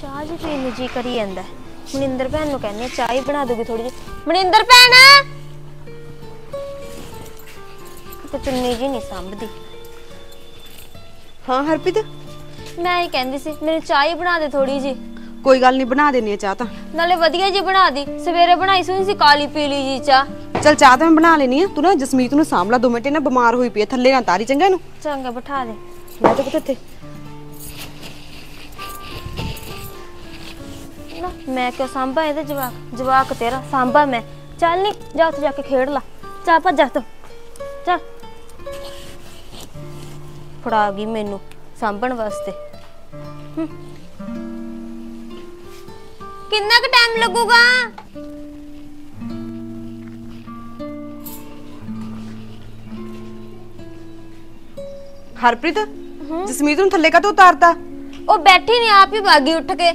ਚਾਹ ਜੀ ਪੀਣ ਨੂੰ ਜੀ ਕਰੀ ਜਾਂਦਾ। ਮਨਿੰਦਰ ਭੈਣ ਨੂੰ ਕਹਿੰਦੇ ਚਾਹ ਹੀ ਬਣਾ ਦੋਗੇ ਥੋੜੀ ਜਿਹੀ। ਮਨਿੰਦਰ ਭੈਣ! ਤੇ ਚੁੰਨੀ ਜੀ ਨਹੀਂ ਸੰਭਦੀ। ਹਾਂ ਹਰਪ੍ਰੀਤ? ਮੈਂ ਹੀ ਕਹਿੰਦੀ ਸੀ ਮੈਨੂੰ ਚਾਹ ਹੀ ਬਣਾ ਦੇ ਥੋੜੀ ਜੀ ਕੋਈ ਗੱਲ ਨਹੀਂ ਬਣਾ ਦੇਣੀ ਆ ਚਾਹ ਤਾਂ। ਨਾਲੇ ਵਧੀਆ ਜੀ ਬਣਾ ਦੀ। ਸਵੇਰੇ ਬਣਾਈ ਸੀ ਸੀ ਕਾਲੀ ਪੀਲੀ ਜੀ ਚਾਹ। ਚਲ ਚਾਹ ਤਾਂ ਮੈਂ ਬਣਾ ਲੈਣੀ ਆ ਤੂੰ ਨਾ ਜਸਮੀਤ ਨੂੰ ਸਾਂਭ ਲਾ ਦੋ ਮਿੰਟ ਇਹ ਨਾ ਬਿਮਾਰ ਹੋਈ ਪਈ ਥੱਲੇ ਨਾ ਤਾਰੀ ਚੰਗਾ ਇਹਨੂੰ। ਚੰਗਾ ਬਿਠਾ ਦੇ। ਮੈਂ ਤਾਂ ਪੁੱਤ ਮੈਂ ਕਿਉਂ ਸਾਂਭਾ ਇਹਦੇ ਜਵਾਕ ਜਵਾਕ ਤੇਰਾ ਸਾਂਭਾ ਮੈਂ। ਚੱਲ ਨੀ ਜਾ ਉੱਥੇ ਜਾ ਕੇ ਖੇਡ ਲਾ। ਚੱਲ ਭੱਜ ਜਾ ਤੂੰ। ਚੱਲ। ਫੜਾ ਗਈ ਮੈਨੂੰ ਸਾਂਭਣ ਵਾਸਤੇ। ਕਿੰਨਾ ਕੁ ਟਾਈਮ ਲੱਗੂਗਾ? ਹਰਪ੍ਰੀਤ ਜਸਮੀਤ ਨੂੰ ਥੱਲੇ ਕਾਹਤੋਂ ਉਤਾਰਤਾ? ਉਹ ਬੈਠੀ ਨਹੀਂ ਆਪ ਹੀ ਭਾਗੀ ਉੱਠ ਕੇ।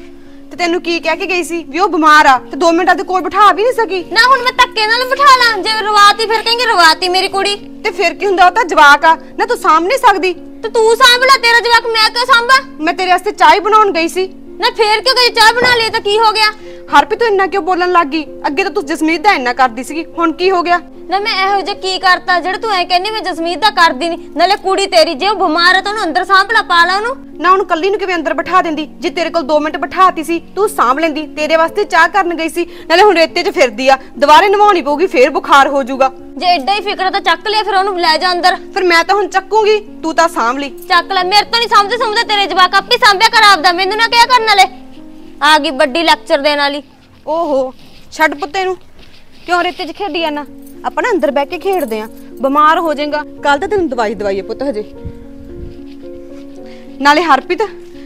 ਤੇ ਤੈਨੂੰ ਕੀ ਕਹਿ ਕੇ ਗਈ ਸੀ ਵੀ ਉਹ ਬਿਮਾਰ ਆ ਤੇ 2 ਮਿੰਟਾਂ ਦੇ ਕੋਲ ਬਿਠਾ ਵੀ ਨਹੀਂ ਸਕੀ? ਨਾ ਹੁਣ ਮੈਂ ਧੱਕੇ ਨਾਲ ਬਿਠਾ ਲਾਂ। ਜੇ ਰਵਾਤੀ ਫਿਰ ਕਹਿੰਗੇ ਰਵਾਤੀ ਮੇਰੀ ਕੁੜੀ। ਤੇ ਫਿਰ ਕੀ ਹੁੰਦਾ? ਉਹ ਤਾਂ ਜਵਾਕ ਆ। ਨਾ ਤੂੰ ਸਾਂਭ ਨਹੀਂ ਸਕਦੀ। ਤੇ ਤੂੰ ਸਾਂਭ ਲੈ ਤੇਰਾ ਜਵਾਕ ਮੈਂ ਕਿਉਂ ਸਾਂਭਾਂ? ਮੈਂ ਤੇਰੇ ਵਾਸਤੇ ਚਾਹ ਹੀ ਬਣਾਉਣ ਗਈ ਸੀ। ਨਾ ਫੇਰ ਕਿਉਂ ਗਈ? ਚਾਹ ਬਣਾ ਲਈ ਤਾਂ ਕੀ ਹੋ ਗਿਆ? ਹਰਪ੍ਰੀਤ ਤੂੰ ਇੰਨਾ ਕਿਉਂ ਬੋਲਣ ਲੱਗ ਗਈ? ਅੱਗੇ ਤਾਂ ਤੂੰ ਜਸਮੀਤ ਦਾ ਇੰਨਾ ਕਰਦੀ ਸੀਗੀ। ਹੁਣ ਕੀ ਹੋ ਗਿਆ? ਨਾ ਮੈਂ ਇਹੋ ਜਿਹਾ ਕੀ ਕਰਤਾ? ਜਿਹੜਾ ਤੂੰ ਐ ਕਹਿੰਦੀ ਮੈਂ ਜਸਮੀਤ ਦਾ ਕਰਦੀ ਨਹੀਂ ਨਾਲੇ ਕੁੜੀ ਤੇਰੀ ਜੇ ਉਹ ਬਿਮਾਰ ਹੈ ਤਾਂ ਉਹਨੂੰ ਅੰਦਰ ਸਾਂਭ ਲਾ ਪਾ ਲਾ ਉਹਨੂੰ। ਨਾ ਉਹਨੂੰ ਕੱਲੀ ਨੂੰ ਕਿਵੇਂ ਅੰਦਰ ਬਿਠਾ ਦਿੰਦੀ? ਜੇ ਤੇਰੇ ਕੋਲ 2 ਮਿੰਟ ਬਿਠਾਤੀ ਸੀ ਤੂੰ ਸਾਂਭ ਲੈਂਦੀ। ਤੇਰੇ ਵਾਸਤੇ ਚਾਹ ਕਰਨ ਗਈ ਸੀ ਨਾਲੇ ਹੁਣ ਰੇਤੇ 'ਚ ਫਿਰਦੀ ਆ। ਦੁਬਾਰੇ ਨਵਾਉਣੀ ਪਊਗੀ ਫੇਰ ਬੁਖਾਰ ਹੋ ਜਾਊਗਾ। ਜੇ ਐਡਾ ਹੀ ਫਿਕਰ ਤਾਂ ਚੱਕ ਲਿਆ ਫਿਰ ਉਹਨੂੰ ਲੈ ਜਾ ਅੰਦਰ। ਫਿਰ ਮੈਂ ਤਾਂ ਹੁਣ ਚੱਕੂਗੀ ਤੂੰ ਤਾਂ ਸਾਂਭ ਲਈ। ਚੱਕ ਲੈ ਮੇਰੇ ਤੋਂ ਨਹੀਂ ਸਮਝਦੇ ਸਮਝਦੇ ਤੇਰੇ ਜਵਾਕ। ਆਪੇ ਸਾਂਭਿਆ ਕਰ ਆਪਦਾ ਮੈਨੂੰ ਨਾ ਕਿਹਾ ਕਰਨ ਵਾਲੇ। ਆ ਗਈ ਵੱਡੀ ਲੈਕਚਰ ਦੇਣ ਵਾਲੀ। ਓਹੋ ਛੱਡ ਪੁੱਤੇ ਨੂੰ। ਕਿਉਂ ਰੇਤੇ 'ਚ ਖੇਡੀ ਜਾਣਾ ਆਪਾਂ ਨਾ ਅੰਦਰ ਬਹਿ ਕੇ ਖੇਡਦੇ ਆ। ਬਿਮਾਰ ਹੋ ਜਾਏਗਾ। ਕੱਲ ਤਾਂ ਤੈਨੂੰ ਦਵਾਈ ਦਵਾਈ ਹੈ ਪੁੱਤ ਹਜੇ। ਨਾਲੇ ਹਰਪ੍ਰੀਤ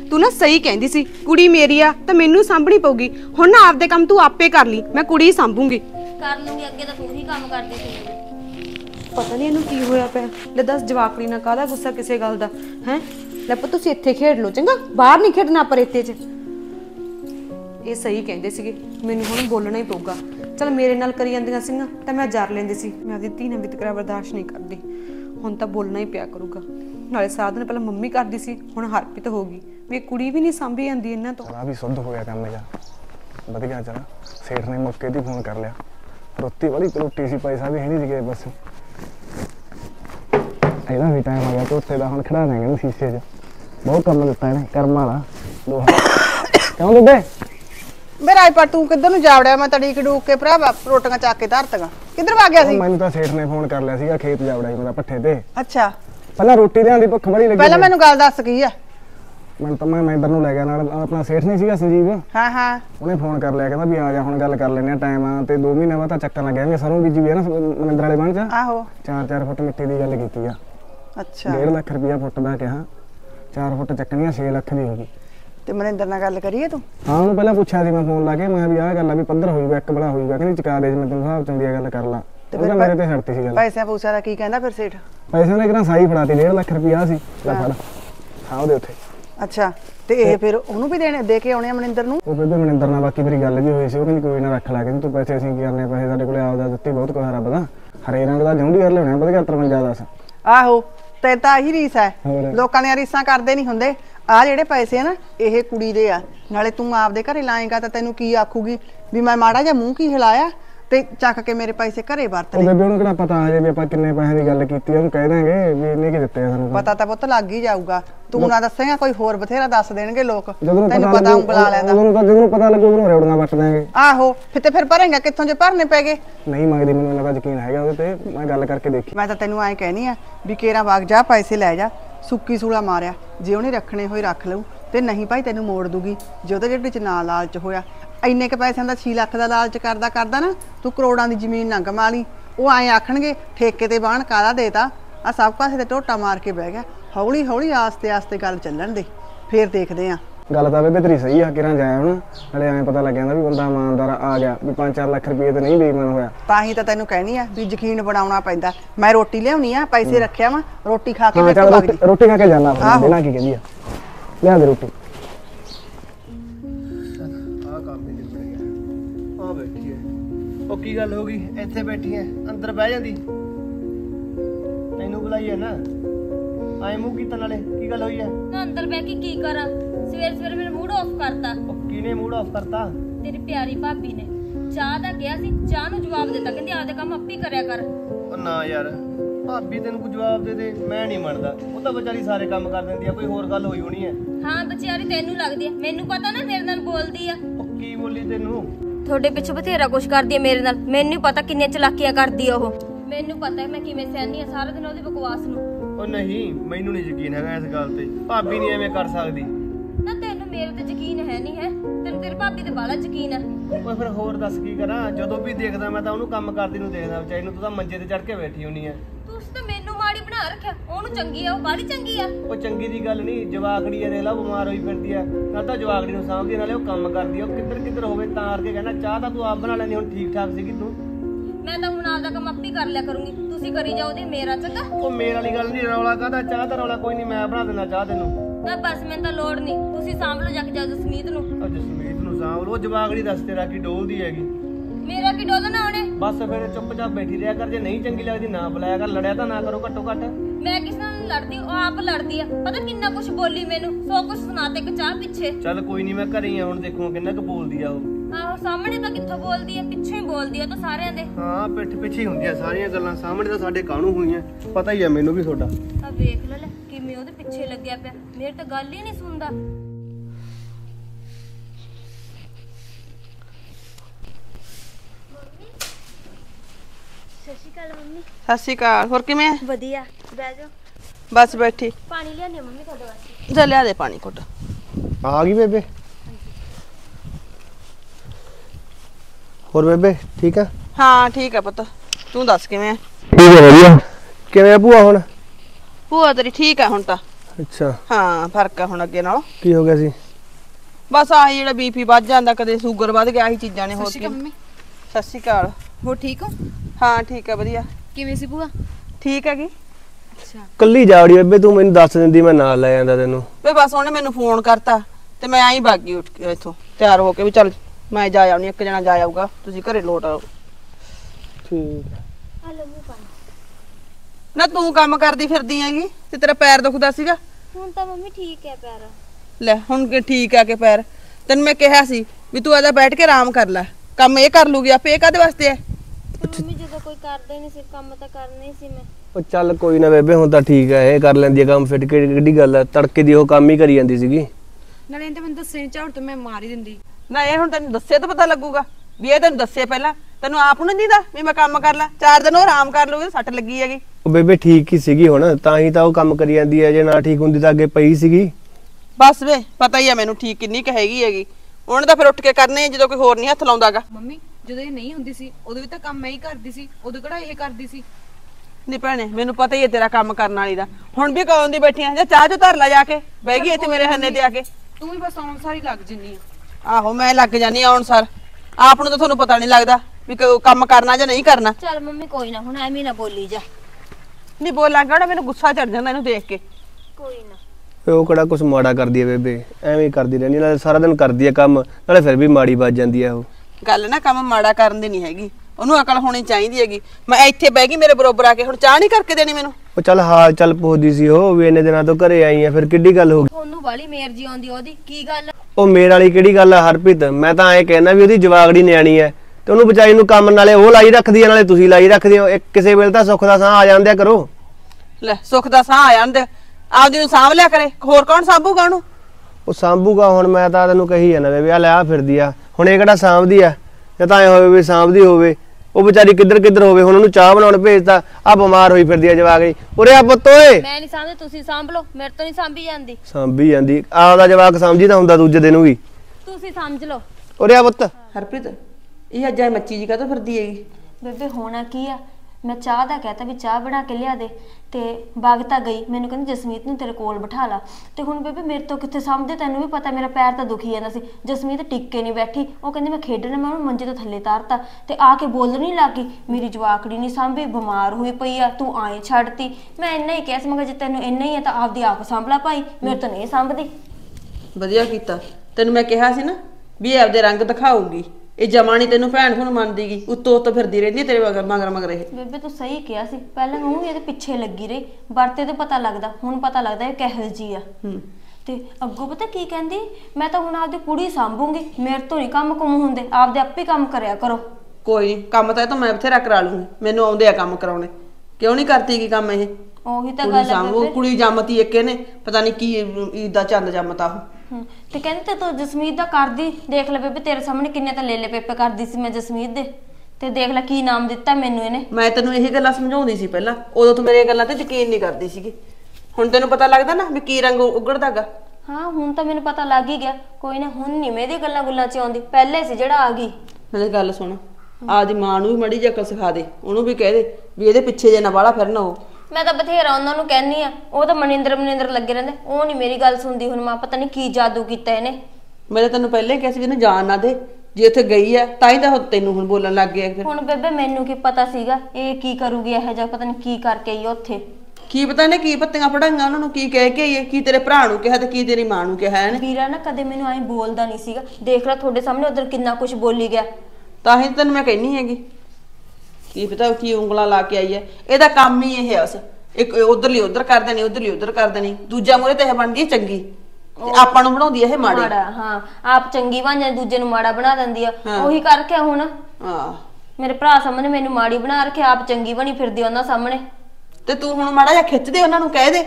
ਤੂੰ ਨਾ ਸਹੀ ਕਹਿੰਦੀ ਸੀ ਕੁੜੀ ਮੇਰੀ ਆ ਤਾਂ ਮੈਨੂੰ ਸਾਂਭਣੀ ਪਊਗੀ। ਹੁਣ ਨਾ ਆਪਦੇ ਕੰਮ ਤੂੰ ਆਪੇ ਕਰ ਲਈ ਮੈਂ ਕੁੜੀ ਹੀ ਸਾਂਭੂਗੀ। ਕਰ ਲੂੰਗੀ ਅੱਗੇ ਤਾਂ ਤੂੰ ਹੀ ਕੰਮ ਕਰਦੀ ਸੀ। ਪਤਾ ਨਹੀਂ ਇਹਨੂੰ ਕੀ ਹੋਇਆ ਪਿਆ। ਲੈ ਦੱਸ ਜਵਾਕੜੀ ਨਾਲ ਕਾਹਦਾ ਗੁੱਸਾ ਕਿਸੇ ਗੱਲ ਦਾ ਹੈ? ਲੈ ਪੁੱਤ ਤੁਸੀਂ ਇੱਥੇ ਖੇਡ ਲਓ ਚੰਗਾ? ਬਾਹਰ ਨਹੀਂ ਖੇਡਣਾ ਆਪਾਂ ਰੇਤੇ 'ਚ। ਇਹ ਸਹੀ ਕਹਿੰਦੇ ਸੀਗੇ ਮੈਨੂੰ ਹੁਣ ਬੋਲਣਾ ਹੀ ਪਊਗਾ। ਚਲ ਮੇਰੇ ਨਾਲ ਕਰੀ ਜਾਂਦੀਆਂ ਸੀਗੀਆਂ, ਤਾਂ ਮੈਂ ਜਰ ਲੈਂਦੀ ਸੀ। ਮੈਂ ਆਪਦੀ ਧੀ ਨਾਲ ਵਿਤਕਰਾ ਬਰਦਾਸ਼ਤ ਨਹੀਂ ਕਰਦੀ। ਹੁਣ ਤਾਂ ਬੋਲਣਾ ਹੀ ਪਿਆ ਕਰੂਗਾ। ਨਾਲੇ ਸਾਧ ਪਹਿਲਾਂ ਮੰਮੀ ਕਰਦੀ ਸੀ, ਹੁਣ ਹਰਪ੍ਰੀਤ ਹੋ ਗਈ। ਵੀ ਕੁੜੀ ਵੀ ਨਹੀਂ ਸੰਭੀ ਜਾਂਦੀ ਇਹਨਾਂ ਤੋਂ। ਆ ਵੀ ਸੁੱਧ ਹੋ ਗਿਆ ਕੰਮ ਇਹਦਾ। ਵਧੀਆ ਚਲਾ, ਸੇਠ ਨੇ ਮੌਕੇ ਤੇ ਫੋਨ ਕਰ ਲਿਆ। ਰੋਟੀ ਵਾਲੀ ਰੋਟੀ ਸੀ, ਪੈਸਾ ਵੀ ਹੈ ਨਹੀਂ ਸੀਗੇ ਬਸ। ਇਹਦਾ ਵੀ ਟਾਈਮ ਆ ਗਿਆ ਤੋਤੇ ਦਾ ਹੁਣ ਖੜਾ ਦਾਂਗੇ ਨਾ ਸ਼ੀਸ਼ੇ 'ਚ। ਬਹੁਤ ਕੰਮ ਦਿੱਤਾ ਇਹਨੇ, ਕਰਮ ਵਾਲਾ ਲੋਹਾ ਕਿਉਂ ਬੇਬੇ ਮੇਰਾ ਆਈਪਾ ਤੂੰ ਕਿੱਧਰ ਨੂੰ ਜਾਵੜਿਆ ਮੈਂ ਤੜੀ ਕਡੂਕ ਕੇ ਭਰਾਵਾ ਰੋਟੀਆਂ ਚੱਕ ਕੇ ਧਰਤੀਆਂ ਕਿੱਧਰ ਵਾ ਗਿਆ ਸੀ? ਮੈਨੂੰ ਤਾਂ ਸੇਠ ਨੇ ਫੋਨ ਕਰ ਲਿਆ ਸੀਗਾ ਖੇਤ ਜਾਵੜਾ ਸੀ ਮੇਰਾ ਪੱਠੇ ਤੇ। ਅੱਛਾ। ਪਹਿਲਾਂ ਰੋਟੀ ਦੇਣ ਦੀ ਭੁੱਖ ਬੜੀ ਲੱਗੀ ਪਹਿਲਾਂ ਮੈਨੂੰ ਗੱਲ ਦੱਸ ਕੀ ਆ? ਮੈਨੂੰ ਤਾਂ ਮੈਂ ਮੈਂਬਰ ਨੂੰ ਲੈ ਗਿਆ ਨਾਲ ਆਪਣਾ ਸੇਠ ਨਹੀਂ ਸੀਗਾ ਸੰਜੀਵ? ਹਾਂ ਹਾਂ। ਉਹਨੇ ਫੋਨ ਕਰ ਲਿਆ ਕਹਿੰਦਾ ਵੀ ਆ ਜਾ ਹੁਣ ਗੱਲ ਕਰ ਲੈਨੇ ਆ ਟਾਈਮ ਆ। ਤੇ 2 ਮਹੀਨੇ ਬਾਅਦ ਤਾਂ ਚੱਕਣ ਲੱਗਿਆ ਵੀ ਸਰੋਂ ਬੀਜੀ ਵੀ ਨਾ ਮਨਿੰਦਰ ਵਾਲੇ ਬਣ ਚ। ਆਹੋ। 4-4 ਫੁੱਟ ਮਿੱਟੀ ਦੀ ਗੱਲ ਕੀਤੀ ਆ। ਅੱਛਾ। 1.5 ਲੱਖ ਰੁਪਇਆ ਫੁੱਟ ਦਾ ਕਿਹਾ। 4 ਫੁੱਟ ਚੱਕਣੀਆਂ 6 ਲੱਖ ਦੀ ਹੋਗੀ ਤੇ ਮਨਿੰਦਰ ਨਾਲ ਗੱਲ ਕਰੀਏ ਤੂੰ? ਹਾਂ ਉਹਨੂੰ ਪਹਿਲਾਂ ਪੁੱਛਿਆ ਸੀ ਮੈਂ ਫੋਨ ਲਾ ਕੇ ਮੈਂ ਵੀ ਆਹ ਗੱਲ ਆ ਵੀ ਪੱਧਰ ਹੋਊਗਾ ਇੱਕ ਬੜਾ ਹੋਊਗਾ ਕਹਿੰਦੀ ਚੁਕਾ ਦੇ ਮੈਂ ਤੈਨੂੰ ਹਿਸਾਬ ਚੰਦੀ ਗੱਲ ਕਰ ਲਾ। ਤੇ ਫਿਰ ਮੇਰੇ ਤੇ ਛੱਡਤੀ ਸੀ ਗੱਲ। ਪੈਸਿਆਂ ਪੂਸਿਆਂ ਦਾ ਕੀ ਕਹਿੰਦਾ ਫਿਰ ਸੇਠ? ਪੈਸੇ ਨੇ ਕਿਹਨਾਂ ਸਾਈ ਫੜਾਤੀ 1.5 ਲੱਖ ਰੁਪਇਆ ਸੀ ਲੈ ਫੜ। ਹਾਂ ਉਹਦੇ ਉੱਥੇ ਅੱਛਾ ਤੇ ਇਹ ਫਿਰ ਉਹਨੂੰ ਵੀ ਦੇਣੇ ਦੇ ਕੇ ਆਉਣੇ ਆ ਮਨਿੰਦਰ ਨੂੰ? ਉਹ ਕਹਿੰਦੇ ਮਨਿੰਦਰ ਨਾਲ ਬਾਕੀ ਮੇਰੀ ਗੱਲ ਵੀ ਹੋਈ ਸੀ ਉਹ ਕਹਿੰਦੀ ਕੋਈ ਨਾ ਰੱਖ ਲੈ ਕਹਿੰਦੀ ਤੂੰ ਪੈਸੇ ਅਸੀਂ ਕੀ ਕਰਨੇ ਪੈਸੇ ਸਾਡੇ ਕੋਲੇ ਆਪਦਾ ਦਿੱਤੇ ਬਹੁਤ ਕੁਝ ਰੱਬ ਦਾ। ਹਰੇ ਰੰਗ ਦਾ ਜੌਂਡੀ ਕਰ ਲਿਆਉਣਾ ਵਧੀਆ 53 ਦੱਸ। ਆਹੋ ਤੇ ਤਾਂ ਹੀ ਰੀਸ ਹੈ। ਲੋਕਾਂ ਦੀਆਂ ਰੀਸਾਂ ਕਰਦੇ ਨਹੀਂ ਹੁੰਦੇ। ਆ ਜਿਹੜੇ ਪੈਸੇ ਆ ਨਾ ਇਹ ਕੁੜੀ ਦੇ ਆ। ਨਾਲੇ ਤੂੰ ਆਪਦੇ ਘਰੇ ਲਾਏਗਾ ਤਾਂ ਤੈਨੂੰ ਕੀ ਆਖੂਗੀ? ਵੀ ਮੈਂ ਮਾੜਾ ਜਿਹਾ ਮੂੰਹ ਕੀ ਹਿਲਾਇਆ ਤੇ ਚੱਕ ਕੇ ਮੇਰੇ ਪੈਸੇ ਘਰੇ ਵਰਤ ਉਹ ਲਏ। ਬੇਬੇ ਉਹਨੂੰ ਕਿਹੜਾ ਪਤਾ ਹਜੇ ਵੀ ਆਪਾਂ ਕਿੰਨੇ ਪੈਸੇ ਦੀ ਗੱਲ ਕੀਤੀ ਆ, ਉਹਨੂੰ ਕਹਿ ਦਾਂਗੇ ਵੀ ਇੰਨੇ ਕੀ ਦਿੱਤੇ ਆ ਸਾਨੂੰ। ਪਤਾ ਤਾਂ ਪੁੱਤ ਲੱਗ ਹੀ ਜਾਊਗਾ। ਤੂੰ ਨਾ ਦੱਸੇਗਾ ਕੋਈ ਹੋਰ ਬਥੇਰਾ ਦੱਸ ਦੇਣਗੇ ਲੋਕ। ਜਦੋਂ ਤੈਨੂੰ ਪਤਾ ਉਂਗਲਾ ਲੈਂਦਾ ਜਦੋਂ ਤਾਂ ਜਦੋਂ ਪਤਾ ਲੱਗੂ ਉਹਨੂੰ ਰੇੜੀਆਂ ਵੱਟ ਦਾਂਗੇ। ਆਹੋ ਫਿਰ ਤੇ ਫਿਰ ਭਰੇਗਾ ਕਿੱਥੋਂ ਜੇ ਭਰਨੇ ਪੈ ਗਏ? ਨਹੀਂ ਮੰਗਦੀ ਮੈਨੂੰ ਇਹਨਾਂ ਦਾ ਯਕੀਨ ਹੈਗਾ ਉਹਦੇ ਤੇ ਮੈਂ ਗੱਲ ਕਰਕੇ ਦੇਖੀ। ਮੈਂ ਤਾਂ ਤੈਨੂੰ ਐਂ ਕਹਿਨੀ ਆ ਵੀ ਕੇਰਾ ਵਗ ਜਾ ਪੈਸੇ ਲੈ ਜਾ। ਸੁੱਕੀ ਸੂਲਾ ਮਾਰਿਆ। ਜੇ ਉਹਨੇ ਰੱਖਣੇ ਹੋਏ ਰੱਖ ਲਊ, ਤੇ ਨਹੀਂ ਭਾਈ ਤੈਨੂੰ ਮੋੜ ਦੂਗੀ। ਜੇ ਉਹਦੇ ਜਿਹੜੇ ਚ ਨਾ ਲਾਲਚ ਹੋਇਆ, ਇੰਨੇ ਕ ਪੈਸਿਆਂ ਦਾ 6 ਲੱਖ ਦਾ ਲਾਲਚ ਕਰਦਾ ਕਰਦਾ ਨਾ, ਤੂੰ ਕਰੋੜਾਂ ਦੀ ਜ਼ਮੀਨ ਨਾ ਕਮਾ ਲਈ। ਉਹ ਐਂ ਆਖਣਗੇ, ਠੇਕੇ ਤੇ ਬਾਣ ਕਾਲਾ ਦੇਤਾ? ਆ ਸਭ ਪਾਸੇ ਤੇ ਟੋਟਾ ਮਾਰ ਕੇ ਬਹਿ ਗਿਆ। ਹੌਲੀ ਹੌਲੀ ਆਸਤੇ ਆਸਤੇ ਗੱਲ ਚੱਲਣ ਦੇ। ਫੇਰ ਦੇਖਦੇ ਆ ਗੱਲ ਤਾਂ ਬੇਬੇ ਤੇਰੀ ਸਹੀ ਆ ਕਿਰਾਂ ਜਾਇਆ ਹੁਣ ਹਲੇ ਐਂ ਪਤਾ ਲੱਗ ਜਾਂਦਾ ਵੀ ਬੰਦਾ ਇਮਾਨਦਾਰ ਆ ਗਿਆ ਵੀ 5-4 ਲੱਖ ਰੁਪਏ ਤੇ ਨਹੀਂ ਬੇਈਮਾਨ ਹੋਇਆ। ਤਾਂ ਹੀ ਤਾਂ ਤੈਨੂੰ ਕਹਿਣੀ ਆ ਵੀ ਯਕੀਨ ਬਣਾਉਣਾ ਪੈਂਦਾ। ਮੈਂ ਰੋਟੀ ਲਿਆਉਣੀ ਆ ਪੈਸੇ ਰੱਖਿਆ ਵਾ ਰੋਟੀ ਖਾ ਕੇ ਚੱਲ ਰੋਟੀ ਖਾ ਕੇ ਜਾਣਾ। ਬਿਨਾਂ ਕੀ ਕਹਿੰਦੀ ਆ। ਲਿਆ ਦੇ ਰੋਟੀ। ਆ ਕੰਮ ਹੀ ਨਿਬੜ ਗਿਆ। ਆ ਬੈਠੀ ਐ। ਉਹ ਕੀ ਗੱਲ ਹੋ ਗਈ? ਇੱਥੇ ਬੈਠੀ ਐ। ਅੰਦਰ ਬਹਿ ਜਾਂਦੀ। ਤੈਨੂੰ ਬੁਲਾਈ ਐ ਨਾ। ਆਏ ਮੂੰਹ ਕੀਤਾ ਨਾਲੇ ਕੀ ਗੱਲ ਹੋਈ ਐ? ਨਾ ਅੰਦਰ ਬਹਿ ਕੇ ਕੀ ਕਰਾਂ? ਸਵੇਰ ਸਵੇਰ ਮੇਰਾ ਮੂਡ ਆਫ ਕਰਤਾ। ਉਹ ਕਿਨੇ ਮੂਡ ਆਫ ਕਰਤਾ? ਤੇਰੀ ਪਿਆਰੀ ਭਾਬੀ ਨੇ। ਚਾਹ ਦਾ ਕਿਹਾ ਸੀ ਚਾਹ ਨੂੰ ਜਵਾਬ ਦਿੱਤਾ ਕਹਿੰਦੀ ਆਪਦੇ ਕੰਮ ਆਪੇ ਕਰਿਆ ਕਰ। ਉਹ ਨਾ ਯਾਰ ਭਾਬੀ ਤੈਨੂੰ ਕੋਈ ਜਵਾਬ ਦੇ ਦੇ ਮੈਂ ਨਹੀਂ ਮੰਨਦਾ। ਉਹ ਤਾਂ ਵਿਚਾਰੀ ਸਾਰੇ ਕੰਮ ਕਰ ਦਿੰਦੀ ਆ ਕੋਈ ਹੋਰ ਗੱਲ ਹੋਈ ਹੋਣੀ ਹੈ ਹਾਂ ਬਚਿਆਰੀ ਤੈਨੂੰ ਲੱਗਦੀ ਆ ਮੈਨੂੰ ਪਤਾ ਨਾ ਮੇਰੇ ਨਾਲ ਬੋਲਦੀ ਆ। ਉਹ ਕੀ ਬੋਲੀ ਤੈਨੂੰ? ਤੁਹਾਡੇ ਪਿੱਛੇ ਬਥੇਰਾ ਕੁਛ ਕਰਦੀ ਆ ਮੇਰੇ ਨਾਲ। ਮੈਨੂੰ ਪਤਾ ਕਿੰਨੀਆਂ ਚਲਾਕੀਆਂ ਕਰਦੀ ਆ ਉਹ। ਮੈਨੂੰ ਪਤਾ ਹੈ ਮੈਂ ਕਿਵੇਂ ਸਹਿਨੀ ਆ ਸਾਰਾ ਦਿਨ ਉਹਦੀ ਬਕਵਾਸ ਨੂੰ। ਉਹ ਨਹੀਂ ਮੈਨੂੰ ਨਹੀਂ ਯਕੀਨ ਹੈਗਾ ਇਸ ਗੱਲ ਤੇ। ਭਾਬੀ ਨਹੀਂ ਐਵੇਂ ਕਰ ਸਕਦੀ। ਨਾ ਤੈਨੂੰ ਮੇਰੇ ਤੇ ਯਕੀਨ ਹੈ ਨਹੀਂ ਹੈ। ਤੈਨੂੰ ਤੇਰੀ ਭਾਬੀ ਤੇ ਬਾਲਾ ਯਕੀਨ ਹੈ। ਓਏ ਫਿਰ ਹੋਰ ਦੱਸ ਕੀ ਕਰਾਂ? ਜਦੋਂ ਵੀ ਦੇਖਦਾ ਮੈਂ ਤਾਂ ਉਹਨੂੰ ਕੰਮ ਕਰਦੀ ਨੂੰ ਦੇਖਦਾ ਵਿਚਾਰੀ ਨੂੰ ਤੂੰ ਤਾਂ ਮੰਜੇ ਤੇ ਚੜ ਕੇ ਬੈਠੀ ਹੁੰਨੀ ਆ ਤੂੰ ਉਸ ਤਾਂ ਮੈਨੂੰ ਮਾੜੀ ਬਣਾ ਰੱਖਿਆ। ਉਹਨੂੰ ਚੰਗੀ ਆ ਉਹ ਬਾਲੀ ਚੰਗੀ ਆ। ਉਹ ਚੰਗੀ ਦੀ ਗੱਲ ਨਹੀਂ ਜਵਾਕੜੀ ਦੇਖ ਲਾ ਬਿਮਾਰ ਹੋਈ ਫਿਰਦੀ ਆ ਨਾ ਤਾਂ ਜਵਾਕੜੀ ਨੂੰ ਸਾਂਭਦੀ ਨਾਲੇ ਉਹ ਕੰਮ ਕਰਦੀ ਆ। ਉਹ ਕਿੱਧਰ ਕਿੱਧਰ ਹੋਵੇ ਤਾਂ ਕਰਕੇ ਕਹਿੰਦਾ ਚਾਹ ਤਾਂ ਤੂੰ ਆਪ ਬਣਾ ਲੈਂਦੀ ਹੁਣ ਠੀਕ ਠਾਕ ਸੀਗੀ ਤੂੰ। ਮੈਂ ਤਾਂ ਹੁਣ ਆਪਦਾ ਕੰਮ ਆਪੇ ਕਰ ਲਿਆ ਕਰੂੰਗੀ। ਤੁਸੀਂ ਕਰੀ ਜਾਓ ਤੇ ਮੇਰਾ ਚੰਗਾ ਉਹ ਮੇਰੇ ਵਾਲੀ ਗੱਲ ਨਹੀਂ ਰੌਲਾ ਕਾਹਦਾ? ਚਾਹ ਦਾ ਰੌਲਾ ਕੋਈ ਨਹੀਂ ਮੈਂ ਬਣਾ ਦਿੰਦਾ ਚਾਹ ਤੈਨੂੰ। ਨਾ ਬਸ ਮੈਨੂੰ ਤਾਂ ਲੋੜ ਨਹੀਂ। ਤੁਸੀਂ ਸਾਂਭ ਲਓ ਜਾ ਕੇ ਜਾ ਜਸਮੀਤ ਨੂੰ। ਉਹ ਜਸਮੀਤ ਨੂੰ ਸਾਂਭ ਲਓ ਉਹ ਜਵਾਕੜੀ ਦੱਸ ਤੇਰਾ ਕੀ ਡੋਲਦੀ ਹੈਗੀ। ਮੇਰਾ ਕੀ ਡੋਲਣਾ ਉਹਨੇ? ਬਸ ਫਿਰ ਚੁੱਪਚਾਪ ਬੈਠੀ ਰਿਹਾ ਕਰ ਜੇ ਨਹੀਂ ਚੰਗੀ ਲੱਗਦੀ ਨਾ ਬੁਲਾਇਆ ਕਰ ਲੜਿਆ ਤਾਂ ਨਾ ਕਰੋ ਘੱਟੋ ਘੱਟ। ਮੈਂ ਕਿਸੇ ਨਾਲ ਲੜਦੀ ਉਹ ਆਪ ਲੜਦੀ ਆ। ਪਤਾ ਕਿੰਨਾ ਕੁਝ ਬੋਲੀ ਮੈਨੂੰ ਸੋ ਕੁਝ ਸੁਣਾਤੇ ਇੱਕ ਚਾਹ ਪਿੱਛੇ। ਚੱਲ ਕੋਈ ਨਹੀਂ ਮੈਂ ਘਰੇ ਹੀ ਆ ਹੁਣ ਦੇਖੂਗਾ ਕਿੰਨਾ ਕੁ ਬੋਲਦੀ ਆ ਉਹ। ਆਹੋ ਸਾਹਮਣੇ ਤਾਂ ਕਿੱਥੋਂ ਬੋਲਦੀ ਆ? ਪਿੱਛੇ ਹੀ ਬੋਲਦੀ ਆ ਤਾਂ ਸਾਰਿਆਂ ਦੇ। ਹਾਂ ਪਿੱਠ ਪਿੱਛੇ ਹੀ ਹੁੰਦੀਆਂ ਸਾਰੀਆਂ ਗੱਲਾਂ। ਸਾਹਮਣੇ ਤਾਂ ਸਾਡੇ ਕਾਹਨੂੰ ਹੋਈਆਂ? ਪਤਾ ਹੀ ਆ ਮੈਨੂੰ ਵੀ ਤੁਹਾਡਾ। ਆ ਵੇਖ ਲੈ ਲੈ ਕਿਵੇਂ ਉਹਦੇ ਪਿੱਛੇ ਲੱਗਿਆ ਪਿਆ। ਮੇਰੇ ਤਾਂ ਗੱਲ ਹੀ ਨਹੀਂ ਸੁਣਦਾ। ਸਤਿ ਸ਼੍ਰੀ ਅਕਾਲ ਮੰਮੀ। ਸਤਿ ਸ਼੍ਰੀ ਅਕਾਲ। ਹੋਰ ਕਿਵੇਂ ਆ? ਵਧੀਆ। ਬਹਿ ਜਾ ਬਸ ਬੈਠੀ। ਪਾਣੀ ਲਿਆਣੀ ਮੰਮੀ ਤੁਹਾਡੇ ਵਾਸਤੇ। ਜਾ ਲਿਆ ਦੇ ਪਾਣੀ ਘੁੱਟ। ਆ ਗਈ ਬੇਬੇ? ਹੋਰ ਬੇਬੇ ਠੀਕ ਆ? ਹਾਂ ਠੀਕ ਆ ਪੁੱਤ। ਤੂੰ ਦੱਸ ਕਿਵੇਂ ਆ? ਠੀਕ ਹੈ ਵਧੀਆ। ਕਿਵੇਂ ਆ ਭੂਆ ਹੁਣ? ਭੂਆ ਤੇਰੀ ਠੀਕ ਆ ਹੁਣ ਤਾਂ। ਅੱਛਾ। ਹਾਂ ਫ਼ਰਕ ਆ ਹੁਣ ਅੱਗੇ ਨਾਲੋਂ। ਕੀ ਹੋ ਗਿਆ ਸੀ? ਬਸ ਆਹੀ ਜਿਹੜਾ ਬੀਪੀ ਵੱਧ ਜਾਂਦਾ ਕਦੇ ਸ਼ੂਗਰ ਵੱਧ ਗਿਆ ਆਹੀ ਚੀਜ਼ਾਂ ਨੇ ਹੋਰ ਕੀ। ਸਤਿ ਸ਼੍ਰੀ ਅਕਾਲ। ਹੋ ਠੀਕ ਹੋ? ਹਾਂ ਠੀਕ ਆ ਵਧੀਆ। ਕਿਵੇਂ ਸੀ ਭੂਆ? ਠੀਕ ਹੈਗੀ? ਕੱਲੀ ਜਾਵੜੀ ਬੇਬੇ ਤੂੰ ਮੈਨੂੰ ਦੱਸ ਦਿੰਦੀ ਮੈਂ ਨਾਲ ਲੈ ਜਾਂਦਾ ਤੈਨੂੰ। ਵੇ ਬਸ ਉਹਨੇ ਮੈਨੂੰ ਫੋਨ ਕਰਤਾ ਤੇ ਮੈਂ ਆਈ ਬਾਗੀ ਉੱਠ ਕੇ ਇੱਥੋਂ ਤਿਆਰ ਹੋ ਕੇ ਵੀ ਚੱਲ ਮੈਂ ਜਾ ਆਉਣੀ ਇੱਕ ਜਣਾ ਜਾ ਆਊਗਾ। ਤੁਸੀਂ ਘਰੇ ਲੋਟ ਆਓ। ਠੀਕ ਨਾ ਤੂੰ ਕੰਮ ਕਰਦੀ ਫਿਰਦੀ ਹੈਗੀ ਤੇ ਤੇਰਾ ਪੈਰ ਦੁਖਦਾ ਸੀਗਾ? ਹੁਣ ਤਾਂ ਮੰਮੀ ਠੀਕ ਹੈ ਪੈਰ। ਲੈ ਹੁਣ ਕਿ ਠੀਕ ਆ ਕੇ ਪੈਰ? ਤੈਨੂੰ ਮੈਂ ਕਿਹਾ ਸੀ ਵੀ ਤੂੰ ਆਦਾ ਬੈਠ ਕੇ ਆਰਾਮ ਕਰ ਲੈ। ਕੰਮ ਇਹ ਕਰ ਲੂਗੀ ਆਪੇ ਇਹ ਕਾਦੇ ਵਾਸਤੇ ਹੈ ਤੇ ਮੰਮੀ ਜਦੋਂ ਕੋਈ ਕਰਦਾ ਹੀ ਨਹੀਂ ਸੀ ਕੰਮ ਤਾਂ ਕਰਨਾ ਹੀ ਸੀ ਮੈਂ। ਉਹ ਚੱਲ ਕੋਈ ਨਾ ਬੇਬੇ ਹੁਣ ਤਾਂ ਠੀਕ ਹੈ ਇਹ ਕਰ ਲੈਂਦੀ ਹੈ ਕੰਮ ਫਿੱਟ ਕਿਹੜੀ ਗੱਲ ਹੈ ਤੜਕੇ ਦੀ ਉਹ ਕੰਮ ਹੀ ਕਰੀ ਜਾਂਦੀ ਸੀਗੀ। ਨਾਲੇ ਇਹਨੇ ਤਾਂ ਮੈਨੂੰ ਦੱਸੇ ਨਹੀਂ ਝਾੜ ਤੇ ਮੈਂ ਮਾਰ ਹੀ ਦਿੰਦੀ। ਨਾ ਇਹ ਹੁਣ ਤੈਨੂੰ ਦੱਸੇ ਤਾਂ ਪਤਾ ਲੱਗੂਗਾ ਵੀ ਇਹ ਤੈਨੂੰ ਦੱਸੇ ਪਹਿਲਾਂ। ਤੈਨੂੰ ਆਪ ਨੂੰ ਨਹੀਂ ਦੀਦਾ ਵੀ ਮੈਂ ਕੰਮ ਕਰ ਲਾਂ। ਚਾਰ ਦਿਨ ਉਹ ਆਰਾਮ ਕਰ ਲੂਗੀ ਸੱਟ ਲੱਗੀ ਹੈਗੀ। ਉਹ ਬੇਬੇ ਠੀਕ ਹੀ ਸੀਗੀ ਹੁਣ ਤਾਂ ਹੀ ਤਾਂ ਉਹ ਕੰਮ ਕਰੀ ਜਾਂਦੀ ਹੈ ਜੇ ਨਾ ਠੀਕ ਹੁੰਦੀ ਤਾਂ ਅੱਗੇ ਪਈ ਸੀਗੀ। ਬਸ ਵੇ ਪਤਾ ਹੀ ਆ ਮੈਨੂੰ ਠੀਕ ਕਿੰਨੀ ਕੁ ਹੈਗੀ ਹੈਗੀ। ਉਹਨੇ ਤਾਂ ਫਿਰ ਉੱਠ ਕੇ ਕਰਨੇ ਜਦੋਂ ਕੋਈ ਹੋਰ ਨਹੀਂ ਹੱਥ ਲਾਉਂਦਾਗਾ। ਮੰਮੀ ਜਦੋਂ ਇਹ ਨਹੀਂ ਹੁੰਦੀ ਸੀ ਉਦੋਂ ਵੀ ਤਾਂ ਕੰਮ ਮੈਂ ਹੀ ਕਰਦੀ ਸੀ ਉਦੋਂ ਕਿਹੜਾ ਇਹ ਕਰਦੀ ਸੀ? ਨਹੀਂ ਭੈਣੇ ਮੈਨੂੰ ਪਤਾ ਹੀ ਹੈ ਤੇਰਾ ਕੰਮ ਕਰਨ ਵਾਲੀ ਦਾ। ਹੁਣ ਵੀ ਕੌਣ ਦੀ ਬੈਠੀ ਆ? ਜਾਂ ਚਾਹ ਚੋ ਧਰ ਲੈ ਜਾ ਕੇ ਬਹਿ ਗਈ ਇੱਥੇ ਮੇਰੇ ਹੰਨੇ ਤੇ ਆ ਕੇ। ਤੂੰ ਵੀ ਬਸ ਆਉਣ ਸਾਰੀ ਲੱਗ ਜਿੰਨੀ ਆ। ਆਹੋ ਮੈਂ ਲੱਗ ਜਾਨੀ ਆ ਹੁਣ ਸਰ। ਆਪ ਨੂੰ ਤਾਂ ਤੁਹਾਨੂੰ ਪਤਾ ਨਹੀਂ ਲੱਗਦਾ ਵੀ ਕ- ਕੰਮ ਕਰਨਾ ਜਾਂ ਨਹੀਂ ਕਰਨਾ। ਚੱਲ ਮੰਮੀ ਕੋਈ ਨਾ ਹੁਣ ਐਵੇਂ ਨਾ ਬੋਲੀ ਜਾ। ਨਹੀਂ ਬੋਲਾਂਗਾ ਉਹਦਾ ਮੈਨੂੰ ਗੁੱਸਾ ਚੜ ਜਾਂਦਾ ਇਹਨੂੰ ਦੇਖ ਕੇ। ਕੋਈ ਨਾ। ਓਏ ਉਹ ਕਿਹੜਾ ਕੁਝ ਮਾੜਾ ਕਰਦੀ ਹੈ ਬੇਬੇ ਐਵੇਂ ਹੀ ਕਰਦੀ ਰਹਿੰਦੀ ਨਾਲੇ ਸਾਰਾ ਦਿਨ ਕਰਦੀ ਹੈ ਕੰਮ ਨਾਲੇ ਫਿਰ ਵੀ ਮਾੜੀ ਵੱਜ ਜਾਂਦੀ ਹੈ ਉਹ। ਗੱਲ ਨਾ ਕੰਮ ਮਾੜਾ ਕਰਨ ਦੀ ਨਹੀਂ ਹੈਗੀ। ਉਹਨੂੰ ਅਕਲ ਹੋਣੀ ਚਾਹੀਦੀ ਹੈਗੀ। ਮੈਂ ਇੱਥੇ ਬਹਿ ਗਈ ਮੇਰੇ ਬਰੋਬਰ ਆ ਕੇ ਹੁਣ ਚਾਹ ਨਹੀਂ ਕਰਕੇ ਦੇਣੀ ਮੈਨੂੰ? ਉਹ ਚੱਲ ਹਾਲ ਚੱਲ ਪੁੱਛਦੀ ਸੀ ਉਹ ਵੀ ਇੰਨੇ ਦਿਨਾਂ ਤੋਂ ਘਰੇ ਆਈ ਆ ਫਿਰ ਕਿੱਡੀ ਗੱਲ ਹੋ ਗਈ? ਤੁਹਾਨੂੰ ਵਾਲੀ ਮੇਰ ਜੀ ਆਉਂਦੀ ਉਹਦੀ ਕੀ ਗੱਲ? ਉਹ ਮੇਰੇ ਵਾਲੀ ਕਿਹੜੀ ਗੱਲ ਆ ਹਰਪ੍ਰੀਤ? ਮੈਂ ਤਾਂ ਐਂ ਕਹਿਣਾ ਵੀ ਉਹਦੀ ਜਵਾਗੜੀ ਨਿਆਣੀ ਐ ਤੇ ਉਹਨੂੰ ਵਿਚਾਰੀ ਨੂੰ ਕੰਮ ਨਾਲੇ ਉਹ ਲਾਈ ਰੱਖਦੀ ਆ ਨਾਲੇ ਤੁਸੀਂ ਲਾਈ ਰੱਖਦੇ ਹੋ ਇੱਕ ਕਿਸੇ ਵੇਲੇ ਤਾਂ ਸੁੱਖ ਦਾ ਸਾਹ ਆ ਜਾਂਦਿਆ ਕਰੋ। ਲੈ ਸੁੱਖ ਦਾ ਸਾਹ ਆ ਜਾਂਦੇ ਆਪਦੀ ਨੂੰ ਸਾਂਭ ਲਿਆ ਕਰੇ ਹੋਰ ਕੌਣ ਸਾਂਭੂਗਾ ਉਹਨੂੰ? ਉਹ ਸਾਂਭੂਗਾ ਹੁਣ ਮੈਂ ਤਾਂ ਤੈਨੂੰ ਕਹੀ ਜਾਂਦਾ ਬੇਬੇ ਆ ਲੈ ਆ ਫਿਰਦੀ ਆ ਹੁਣ ਇਹ ਕਿਹੜਾ ਸਾਂਭਦੀ ਆ? ਜਾਂ ਤਾਂ ਐ ਹੋਵੇ ਵੀ ਸਾਂਭਦੀ ਹੋਵੇ ਉਹ ਵਿਚਾਰੀ ਕਿੱਧਰ ਕਿੱਧਰ ਹੋਵੇ ਹੁਣ ਉਹਨੂੰ ਚਾਹ ਬਣਾਉਣ ਭੇਜਤਾ ਆ ਬਿਮਾਰ ਹੋਈ ਫਿਰਦੀ ਆ ਜਵਾਗੜੀ ਉਰੇ ਆ ਪੁੱਤ ਓਏ। ਮੈਂ ਨਹੀਂ ਸਾਂਭਦੀ ਤੁਸੀਂ ਸਾਂਭ ਲਓ ਮੇਰੇ ਤੋਂ ਨਹੀਂ ਸਾਂਭੀ ਜਾਂਦੀ। ਸਾਂਭੀ ਜਾਂਦੀ। ਆਪਦਾ ਜਵਾਕ ਸਮਝੀ ਤਾਂ ਹੁੰਦਾ ਦੂਜੇ ਦਿਨ ਵੀ। ਤੁਸੀਂ ਸਮਝ ਲਓ। ਉਰੇ ਆ ਪੁੱਤ। ਹਰਪ੍ਰੀਤ ਇਹ ਅੱਜ ਐ ਮੱਚੀ ਜੀ ਕਾਹਤੋਂ ਫਿਰਦੀ ਹੈਗੀ? ਬੇਬੇ ਹੋਣਾ ਕੀ ਆ? ਮੈਂ ਚਾਹ ਦਾ ਕਹਤਾ ਵੀ ਚਾਹ ਬਣਾ ਕੇ ਲਿਆ ਦੇ ਤੇ ਬਾਗਤਾ ਗਈ, ਮੈਨੂੰ ਕਹਿੰਦੀ ਜਸਮੀਤ ਨੂੰ ਤੇਰੇ ਕੋਲ ਬਿਠਾ ਲਾ। ਤੇ ਹੁਣ ਬੇਬੇ ਮੇਰੇ ਤੋਂ ਕਿੱਥੇ ਸਮਝਦੇ ਤੈਨੂੰ ਵੀ ਪਤਾ ਮੇਰਾ ਪੈਰ ਤਾਂ ਦੁਖੀ ਜਾਂਦਾ ਸੀ। ਜਸਮੀਤ ਟਿੱਕ ਕੇ ਨਹੀਂ ਬੈਠੀ, ਉਹ ਕਹਿੰਦੀ ਮੈਂ ਖੇਡਣਾ, ਮੈਂ ਉਹਨੂੰ ਮੰਜੇ ਤੋਂ ਥੱਲੇ ਤਾਰਤਾ ਤੇ ਆ ਕੇ ਬੋਲਣ ਨਹੀਂ ਲੱਗੀ ਮੇਰੀ ਜਵਾਕੜੀ ਨਹੀਂ ਸਾਂਭੀ, ਬਿਮਾਰ ਹੋਈ ਪਈ ਆ, ਤੂੰ ਆਏ ਛੱਡਤੀ। ਮੈਂ ਇੰਨਾ ਹੀ ਕਿਹਾ ਸੀ, ਮੈਂ ਜੇ ਤੈਨੂੰ ਇੰਨਾ ਹੀ ਆ ਤਾਂ ਆਪਦੀ ਆਪ ਸੰਭਲਾ ਭਾਈ, ਮੇਰੇ ਤੋਂ ਨਹੀਂ ਸੰਭਦੀ। ਵਧੀਆ ਕੀਤਾ, ਤੈਨੂੰ ਮੈਂ ਕਿਹਾ ਸੀ ਨਾ ਵੀ ਇਹ ਆਪਦੇ ਰੰਗ ਦਿਖਾਊਗੀ। ਇਹ ਜਮਾ ਨਹੀਂ ਤੈਨੂੰ ਭੈਣ ਨੂੰ ਮੰਨਦੀਗੀ ਉੱਤੋਂ ਉੱਤੋਂ ਫਿਰਦੀ ਰਹਿੰਦੀ ਤੇਰੇ ਮਗਰ ਮਗਰ ਮਗਰ ਇਹ। ਬੇਬੇ ਤੂੰ ਸਹੀ ਕਿਹਾ ਸੀ। ਪਹਿਲਾਂ ਵੀ ਇਹਦੇ ਪਿੱਛੇ ਲੱਗੀ ਰਹੀ। ਵਰਤੇ ਤੇ ਪਤਾ ਲੱਗਦਾ। ਹੁਣ ਪਤਾ ਲੱਗਦਾ ਇਹ ਕਿਹੋ ਜੀ ਆ। ਹੂੰ। ਤੇ ਅੱਗੋਂ ਪਤਾ ਕੀ ਕਹਿੰਦੀ? ਮੈਂ ਤਾਂ ਹੁਣ ਆਪਦੀ ਕੁੜੀ ਸੰਭੂੰਗੀ। ਮੇਰੇ ਤੋਂ ਨਹੀਂ ਕੰਮ ਕੁਮ ਹੁੰਦੇ। ਆਪਦੇ ਆਪੇ ਕੰਮ ਕਰਿਆ ਕਰੋ। ਕੋਈ ਨਹੀਂ ਕੰਮ ਤਾਂ ਇਹ ਤਾਂ ਮੈਂ ਬਥੇਰਾ ਕਰਾ ਲੂੰਗੀ। ਮੈਨੂੰ ਆਉਂਦੇ ਆ ਕੰਮ ਕਰਾਉਣੇ। ਕਿਉਂ ਨਹੀਂ ਕਰਤੀ ਕੀ ਕੰਮ ਇਹ? ਉਹੀ ਤਾਂ ਕੁੜੀ ਗੱਲ ਸਾਂਭੂ ਬੇਬੇ। ਕੁੜੀ ਜੰਮਤੀ ਇੱਕ ਇਹਨੇ। ਪਤਾ ਨਹੀਂ ਕੀ ਈਦ ਦਾ ਚੰਦ ਜੰਮਤਾ ਉਹ। ਤੇ ਕਹਿੰਦੀ ਤੇ ਤੂੰ ਜਸਮੀਤ ਦਾ ਕਰਦੀ ਦੇਖ ਲੈ ਬੇਬੇ ਤੇਰੇ ਸਾਹਮਣੇ ਕਿੰਨੇ ਤਾਂ ਲੇਲੇ ਪੇਪੇ ਕਰਦੀ ਸੀ ਮੈਂ ਜਸਮੀਤ ਦੇ। ਤੇ ਦੇਖ ਲੈ ਕੀ ਨਾਮ ਦਿੱਤਾ ਮੈਨੂੰ ਇਹਨੇ। ਮੈਂ ਤੈਨੂੰ ਇਹੀ ਗੱਲਾਂ ਸਮਝਾਉਂਦੀ ਸੀ ਪਹਿਲਾਂ ਉਦੋਂ ਤੂੰ ਮੇਰੀਆਂ ਗੱਲਾਂ ਤੇ ਯਕੀਨ ਨਹੀਂ ਕਰਦੀ ਸੀਗੀ। ਹੁਣ ਤੈਨੂੰ ਪਤਾ ਲੱਗਦਾ ਨਾ ਵੀ ਕੀ ਰੰਗ ਉਗੜਦਾਗਾ। ਹਾਂ ਹੁਣ ਤਾਂ ਮੈਨੂੰ ਪਤਾ ਲੱਗ ਹੀ ਗਿਆ। ਕੋਈ ਨਾ ਹੁਣ ਨਹੀਂ ਮੇਰੀ ਗੱਲਾਂ ਗੁੱਲਾਂ ਚ ਆਉਂਦੀ। ਪਹਿਲੇ ਸੀ ਜਿਹੜਾ ਆ ਗਈ। ਮੇਰੀ ਗੱਲ ਸੁਣ। ਆਦੀ ਮਾਂ ਨੂੰ ਵੀ ਮੜੀ ਜਕਲ ਸਿਖਾ ਦੇ। ਉਹਨੂੰ ਵੀ ਕਹਿ ਦੇ ਵੀ ਇਹਦੇ ਪਿੱਛੇ ਜੇ ਨਾ ਬਾਹਲਾ ਫਿਰਨਾ ਉਹ ਮੈਂ ਤਾਂ ਬਥੇਰਾ ਉਹਨਾਂ ਨੂੰ ਕਹਿੰਨੀ ਆ ਉਹ ਤਾਂ ਮਨਿੰਦਰ ਮਨਿੰਦਰ ਲੱਗੇ ਰਹਿੰਦੇ ਉਹ ਨਹੀਂ ਮੇਰੀ ਗੱਲ ਸੁਣਦੀ ਹੁਣ ਮਾਂ ਪਤਾ ਨਹੀਂ ਕੀ ਜਾਦੂ ਕੀਤਾ ਇਹਨੇ। ਮੈਂ ਤਾਂ ਤੈਨੂੰ ਪਹਿਲਾਂ ਹੀ ਕਿਹਾ ਸੀ ਵੀ ਇਹਨੂੰ ਜਾਣ ਨਾ ਦੇ ਜੇ ਉੱਥੇ ਗਈ ਆ ਤਾਂ ਹੀ ਤਾਂ ਉਹ ਤੈਨੂੰ ਹੁਣ ਬੋਲਣ ਲੱਗ ਗਿਆ ਫਿਰ ਹੁਣ ਬੇਬੇ ਮੈਨੂੰ ਕੀ ਪਤਾ ਸੀਗਾ ਇਹ ਕੀ ਕਰੂਗੀ ਇਹੋ ਜਿਹਾ ਪਤਾ ਨਹੀਂ ਕੀ ਕਰਕੇ ਆਈ ਆ ਉੱਥੇ। ਕੀ ਪਤਾ ਨੇ ਕੀ ਪੱਤੀਆਂ ਪੜਾਈਆਂ ਉਹਨਾਂ ਨੂੰ ਕੀ ਕਹਿ ਕੇ ਆਈ ਹੈ ਕੀ ਤੇਰੇ ਭਰਾ ਨੂੰ ਕਿਹਾ ਤੇ ਕੀ ਤੇਰੀ ਮਾਂ ਨੂੰ ਕਿਹਾ ਇਹਨੇ। ਵੀਰਾ ਨਾ ਕਦੇ ਮੈਨੂੰ ਐਂ ਬੋਲਦਾ ਨਹੀਂ ਸੀਗਾ। ਦੇਖ ਲੈ ਤੁਹਾਡੇ ਸਾਹਮਣੇ ਉਧਰ ਕਿੰਨਾ ਕੁਝ ਬੋਲੀ ਗਿਆ। ਤਾਂ ਹੀ ਤੈਨੂੰ ਮੈਂ ਕਹਿਨੀ ਹੈਗੀ। ਕੀ ਪਤਾ ਉਹ ਕੀ ਉਂਗਲਾਂ ਲਾ ਕੇ ਆਈ ਹੈ। ਇਹਦਾ ਕੰਮ ਹੀ ਇਹ ਹੈ ਬਸ। ਇੱਕ ਉਧਰਲੀ ਉਧਰ ਕਰ ਦੇਣੀ ਉਧਰਲੀ ਉਧਰ ਕਰ ਦੇਣੀ। ਦੂਜਾ ਮੂਰੇ ਤੇ ਇਹ ਬਣਦੀ ਹੈ ਚੰਗੀ। ਤੇ ਆਪਾਂ ਨੂੰ ਬਣਾਉਂਦੀ ਹੈ ਇਹ ਮਾੜੀ। ਮਾੜਾ ਹਾਂ। ਆਪ ਚੰਗੀ ਬਣ ਜਾਂਦੀ ਦੂਜੇ ਨੂੰ ਮਾੜਾ ਬਣਾ ਦਿੰਦੀ ਆ। ਉਹੀ ਕਰਕੇ ਹੁਣ। ਹਾਂ। ਮੇਰੇ ਭਰਾ ਸਾਹਮਣੇ ਮੈਨੂੰ ਮਾੜੀ ਬਣਾ ਰੱਖਿਆ ਆਪ ਚੰਗੀ ਬਣੀ ਫਿਰਦੀ ਉਹਨਾਂ ਸਾਹਮਣੇ। ਤੇ ਤੂੰ ਹੁਣ ਮਾੜਾ ਜਿਹਾ ਖਿੱਚ ਦੇ ਉਹਨਾਂ ਨੂੰ ਕਹਿ ਦੇ।